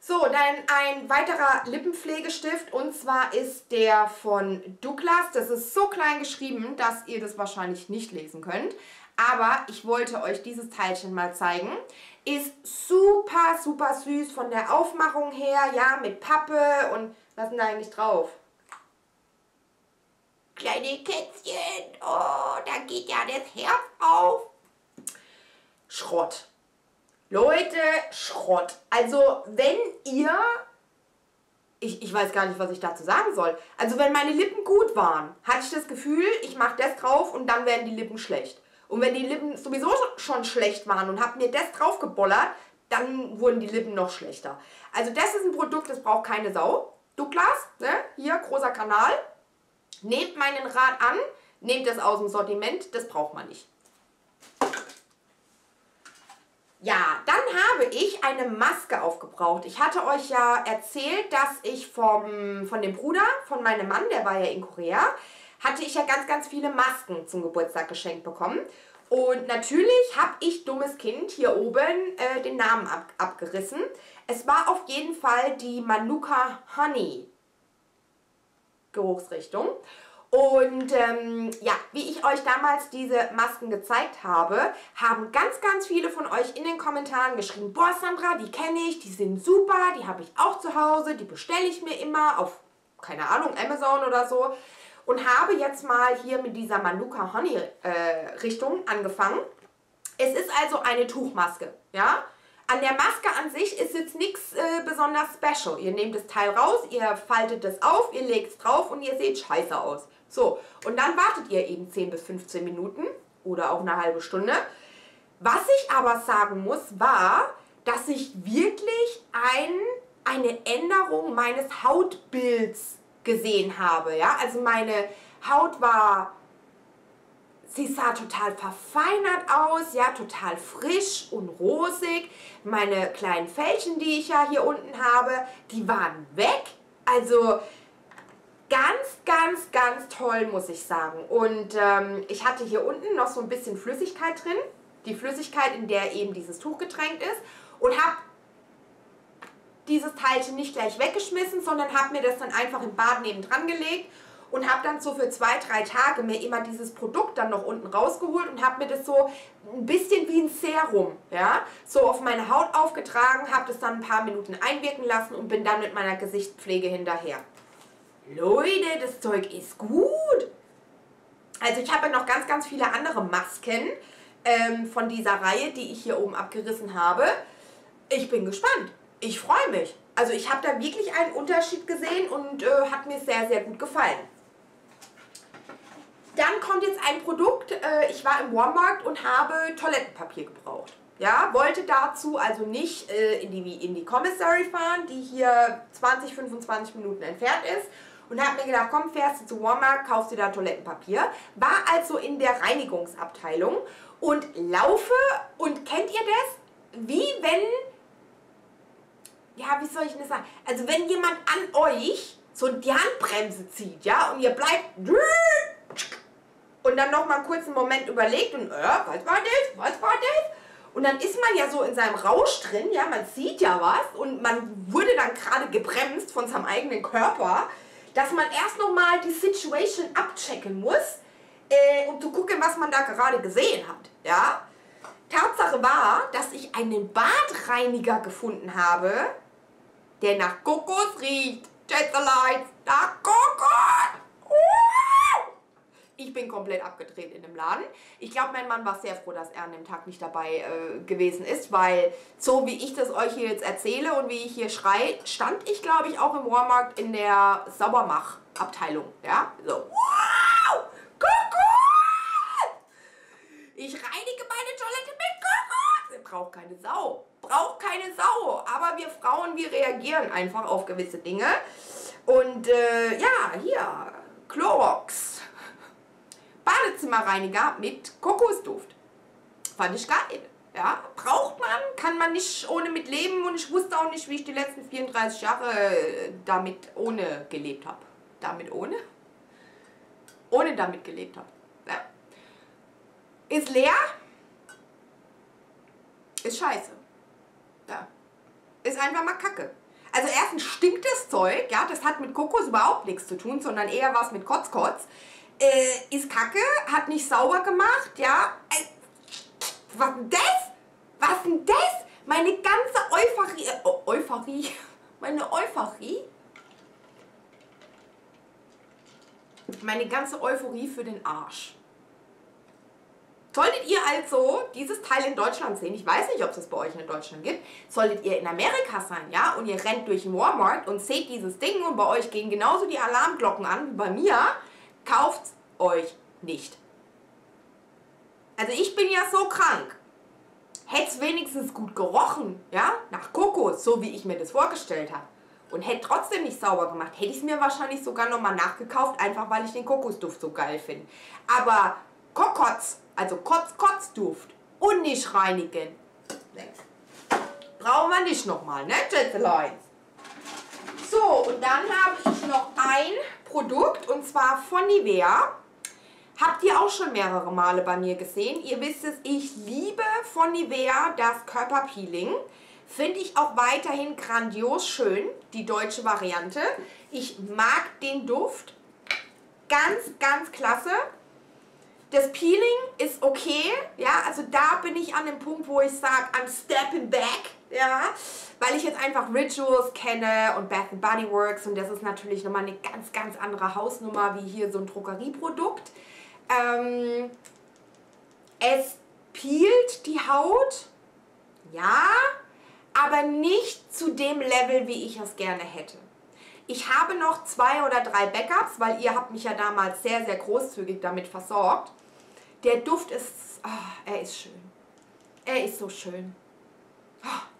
So, dann ein weiterer Lippenpflegestift und zwar ist der von Douglas. Das ist so klein geschrieben, dass ihr das wahrscheinlich nicht lesen könnt. Aber ich wollte euch dieses Teilchen mal zeigen. Ist super, super süß von der Aufmachung her, ja, mit Pappe und was ist denn da eigentlich drauf? Kleine Kätzchen, oh, da geht ja das Herz auf. Schrott. Leute, Schrott. Also, wenn ihr... Ich, ich weiß gar nicht, was ich dazu sagen soll. Also, wenn meine Lippen gut waren, hatte ich das Gefühl, ich mache das drauf und dann werden die Lippen schlecht. Und wenn die Lippen sowieso schon schlecht waren und habe mir das drauf gebollert, dann wurden die Lippen noch schlechter. Also das ist ein Produkt, das braucht keine Sau. Douglas, ne? hier, großer Kanal. Nehmt meinen Rat an, nehmt das aus dem Sortiment, das braucht man nicht. Ja, dann habe ich eine Maske aufgebraucht. Ich hatte euch ja erzählt, dass ich vom, von dem Bruder, von meinem Mann, der war ja in Korea, hatte ich ja ganz, ganz viele Masken zum Geburtstag geschenkt bekommen. Und natürlich habe ich, dummes Kind, hier oben äh, den Namen ab, abgerissen. Es war auf jeden Fall die Manuka Honey Geruchsrichtung. Und ähm, ja, wie ich euch damals diese Masken gezeigt habe, haben ganz, ganz viele von euch in den Kommentaren geschrieben, boah Sandra, die kenne ich, die sind super, die habe ich auch zu Hause, die bestelle ich mir immer auf, keine Ahnung, Amazon oder so. Und habe jetzt mal hier mit dieser Manuka Honey äh, Richtung angefangen. Es ist also eine Tuchmaske, ja. An der Maske an sich ist jetzt nichts äh, besonders special. Ihr nehmt das Teil raus, ihr faltet es auf, ihr legt es drauf und ihr seht scheiße aus. So, und dann wartet ihr eben 10 bis 15 Minuten oder auch eine halbe Stunde. Was ich aber sagen muss, war, dass ich wirklich ein, eine Änderung meines Hautbilds gesehen habe. Ja? Also meine Haut war, sie sah total verfeinert aus, ja, total frisch und rosig. Meine kleinen Fältchen, die ich ja hier unten habe, die waren weg. Also Ganz, ganz, ganz toll, muss ich sagen. Und ähm, ich hatte hier unten noch so ein bisschen Flüssigkeit drin. Die Flüssigkeit, in der eben dieses Tuch getränkt ist. Und habe dieses Teilchen nicht gleich weggeschmissen, sondern habe mir das dann einfach im Bad neben dran gelegt und habe dann so für zwei, drei Tage mir immer dieses Produkt dann noch unten rausgeholt und habe mir das so ein bisschen wie ein Serum, ja, so auf meine Haut aufgetragen, habe das dann ein paar Minuten einwirken lassen und bin dann mit meiner Gesichtspflege hinterher. Leute, das Zeug ist gut. Also ich habe noch ganz, ganz viele andere Masken ähm, von dieser Reihe, die ich hier oben abgerissen habe. Ich bin gespannt. Ich freue mich. Also ich habe da wirklich einen Unterschied gesehen und äh, hat mir sehr, sehr gut gefallen. Dann kommt jetzt ein Produkt. Äh, ich war im Walmart und habe Toilettenpapier gebraucht. Ja, wollte dazu also nicht äh, in, die, in die Commissary fahren, die hier 20, 25 Minuten entfernt ist. Und habe mir gedacht, komm, fährst du zu Walmart, kaufst dir da Toilettenpapier. War also in der Reinigungsabteilung und laufe und kennt ihr das? Wie wenn, ja, wie soll ich das sagen? Also wenn jemand an euch so die Handbremse zieht, ja, und ihr bleibt und dann nochmal kurz einen Moment überlegt und, äh, was war das, was war das? Und dann ist man ja so in seinem Rausch drin, ja, man sieht ja was und man wurde dann gerade gebremst von seinem eigenen Körper, dass man erst nochmal die Situation abchecken muss, äh, um zu gucken, was man da gerade gesehen hat, ja. Tatsache war, dass ich einen Badreiniger gefunden habe, der nach Kokos riecht. Schätzelein, nach Kokos! Ich bin komplett abgedreht in dem Laden. Ich glaube, mein Mann war sehr froh, dass er an dem Tag nicht dabei äh, gewesen ist, weil so wie ich das euch hier jetzt erzähle und wie ich hier schrei, stand ich, glaube ich, auch im Walmart in der Saubermach-Abteilung. Ja, so. Wow! Kokos! Ich reinige meine Toilette mit Kokos! Braucht keine Sau. Braucht keine Sau. Aber wir Frauen, wir reagieren einfach auf gewisse Dinge. Und äh, ja, hier, Clorox Badezimmerreiniger mit Kokosduft. Fand ich geil. Ja, braucht man, kann man nicht ohne mit leben und ich wusste auch nicht, wie ich die letzten 34 Jahre damit ohne gelebt habe. Damit ohne? Ohne damit gelebt habe. Ja. Ist leer. Ist scheiße. Ja. Ist einfach mal kacke. Also erstens stinkt das Zeug, ja, das hat mit Kokos überhaupt nichts zu tun, sondern eher was mit Kotzkotz. -Kotz äh, ist kacke, hat nicht sauber gemacht, ja. Äh, was denn das? Was denn das? Meine ganze Euphorie, äh, Euphorie, meine Euphorie, meine ganze Euphorie für den Arsch. Solltet ihr also dieses Teil in Deutschland sehen, ich weiß nicht, ob es das bei euch in Deutschland gibt, solltet ihr in Amerika sein, ja, und ihr rennt durch den Walmart und seht dieses Ding und bei euch gehen genauso die Alarmglocken an wie bei mir, kauft euch nicht. Also ich bin ja so krank. Hätte es wenigstens gut gerochen, ja, nach Kokos, so wie ich mir das vorgestellt habe. Und hätte trotzdem nicht sauber gemacht, hätte ich es mir wahrscheinlich sogar nochmal nachgekauft, einfach weil ich den Kokosduft so geil finde. Aber Kokotz, also Kotz-Kotz-Duft und nicht reinigen, brauchen wir nicht nochmal, ne, Schätzelein? So, und dann habe ich noch ein Produkt und zwar von Nivea. Habt ihr auch schon mehrere Male bei mir gesehen. Ihr wisst es, ich liebe von Nivea das Körperpeeling. Finde ich auch weiterhin grandios schön, die deutsche Variante. Ich mag den Duft. Ganz, ganz klasse. Das Peeling ist okay, ja, also da bin ich an dem Punkt, wo ich sage, I'm stepping back, ja, weil ich jetzt einfach Rituals kenne und Bath Body Works und das ist natürlich nochmal eine ganz, ganz andere Hausnummer wie hier so ein Drogerieprodukt. Ähm, es peelt die Haut, ja, aber nicht zu dem Level, wie ich es gerne hätte. Ich habe noch zwei oder drei Backups, weil ihr habt mich ja damals sehr, sehr großzügig damit versorgt. Der Duft ist, oh, er ist schön. Er ist so schön. Oh.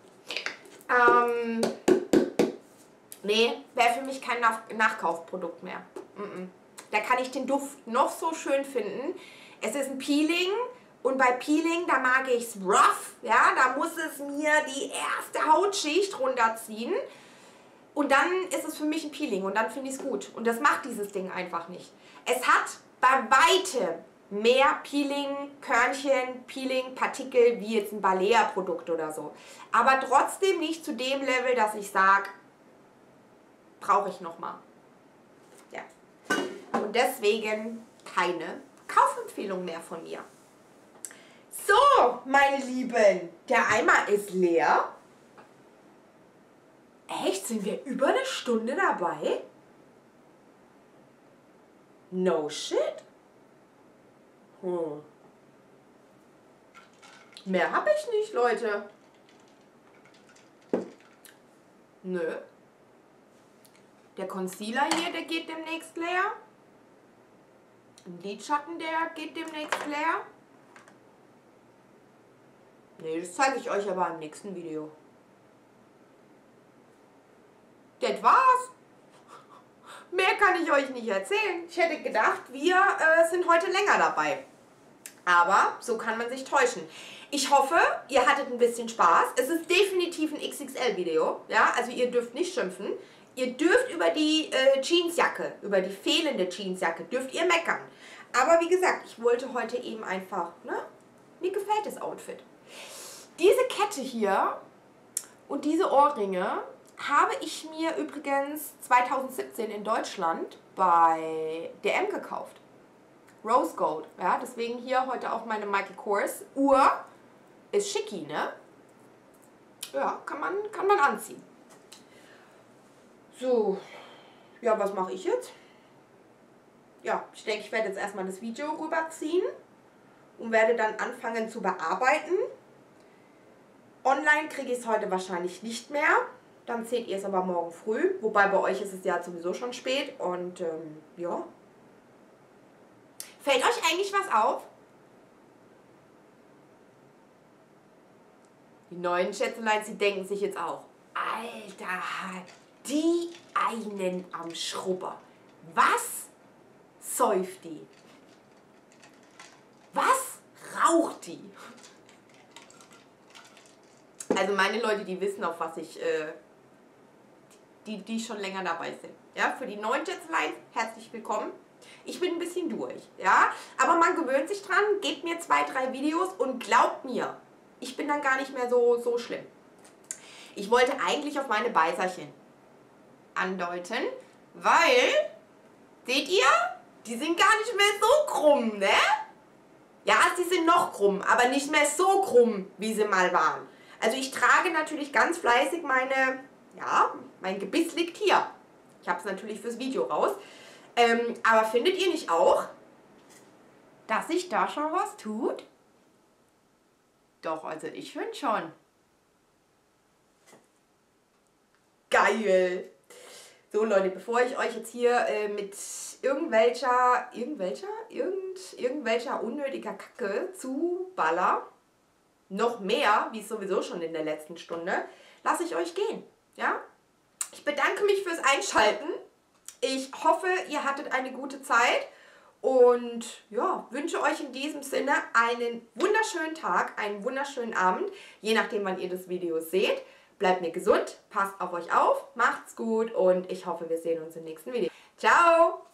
Ähm, nee, wäre für mich kein Nach Nachkaufprodukt mehr. Mm -mm. Da kann ich den Duft noch so schön finden. Es ist ein Peeling und bei Peeling, da mag ich es rough. Ja, da muss es mir die erste Hautschicht runterziehen. Und dann ist es für mich ein Peeling und dann finde ich es gut. Und das macht dieses Ding einfach nicht. Es hat bei weitem mehr Peeling, Körnchen, Peeling, Partikel wie jetzt ein Balea-Produkt oder so. Aber trotzdem nicht zu dem Level, dass ich sage, brauche ich nochmal. Und deswegen keine Kaufempfehlung mehr von mir. So, meine Lieben, der Eimer ist leer. Echt? Sind wir über eine Stunde dabei? No shit. Hm. Mehr habe ich nicht, Leute. Nö. Der Concealer hier, der geht demnächst leer. Ein Lidschatten, der geht demnächst leer. Nee, das zeige ich euch aber im nächsten Video. Das war's. Mehr kann ich euch nicht erzählen. Ich hätte gedacht, wir äh, sind heute länger dabei. Aber so kann man sich täuschen. Ich hoffe, ihr hattet ein bisschen Spaß. Es ist definitiv ein XXL-Video. Ja, also ihr dürft nicht schimpfen. Ihr dürft über die äh, Jeansjacke, über die fehlende Jeansjacke, dürft ihr meckern. Aber wie gesagt, ich wollte heute eben einfach, ne? Mir gefällt das Outfit. Diese Kette hier und diese Ohrringe habe ich mir übrigens 2017 in Deutschland bei DM gekauft. Rose Gold, ja, deswegen hier heute auch meine Michael Kors Uhr. Ist schicki, ne? Ja, kann man, kann man anziehen. So, ja, was mache ich jetzt? Ja, ich denke, ich werde jetzt erstmal das Video rüberziehen und werde dann anfangen zu bearbeiten. Online kriege ich es heute wahrscheinlich nicht mehr. Dann seht ihr es aber morgen früh. Wobei bei euch ist es ja sowieso schon spät. Und ähm, ja. Fällt euch eigentlich was auf? Die neuen Schätzelein, sie denken sich jetzt auch, Alter, die einen am Schrubber. Was säuft die? Was raucht die? Also meine Leute, die wissen, auf was ich, äh, die, die schon länger dabei sind. Ja, für die neuen Jetsline, herzlich willkommen. Ich bin ein bisschen durch, ja, aber man gewöhnt sich dran, gebt mir zwei, drei Videos und glaubt mir, ich bin dann gar nicht mehr so, so schlimm. Ich wollte eigentlich auf meine Beißerchen andeuten, weil, seht ihr, die sind gar nicht mehr so krumm, ne? Ja, sie sind noch krumm, aber nicht mehr so krumm, wie sie mal waren. Also ich trage natürlich ganz fleißig meine, ja, mein Gebiss liegt hier. Ich habe es natürlich fürs Video raus. Ähm, aber findet ihr nicht auch, dass sich da schon was tut? Doch, also ich finde schon. Geil! So Leute, bevor ich euch jetzt hier äh, mit irgendwelcher, irgendwelcher, irgend, irgendwelcher unnötiger Kacke zuballer, noch mehr, wie es sowieso schon in der letzten Stunde, lasse ich euch gehen. Ja? Ich bedanke mich fürs Einschalten. Ich hoffe, ihr hattet eine gute Zeit und ja, wünsche euch in diesem Sinne einen wunderschönen Tag, einen wunderschönen Abend, je nachdem, wann ihr das Video seht. Bleibt mir gesund, passt auf euch auf, macht's gut und ich hoffe, wir sehen uns im nächsten Video. Ciao!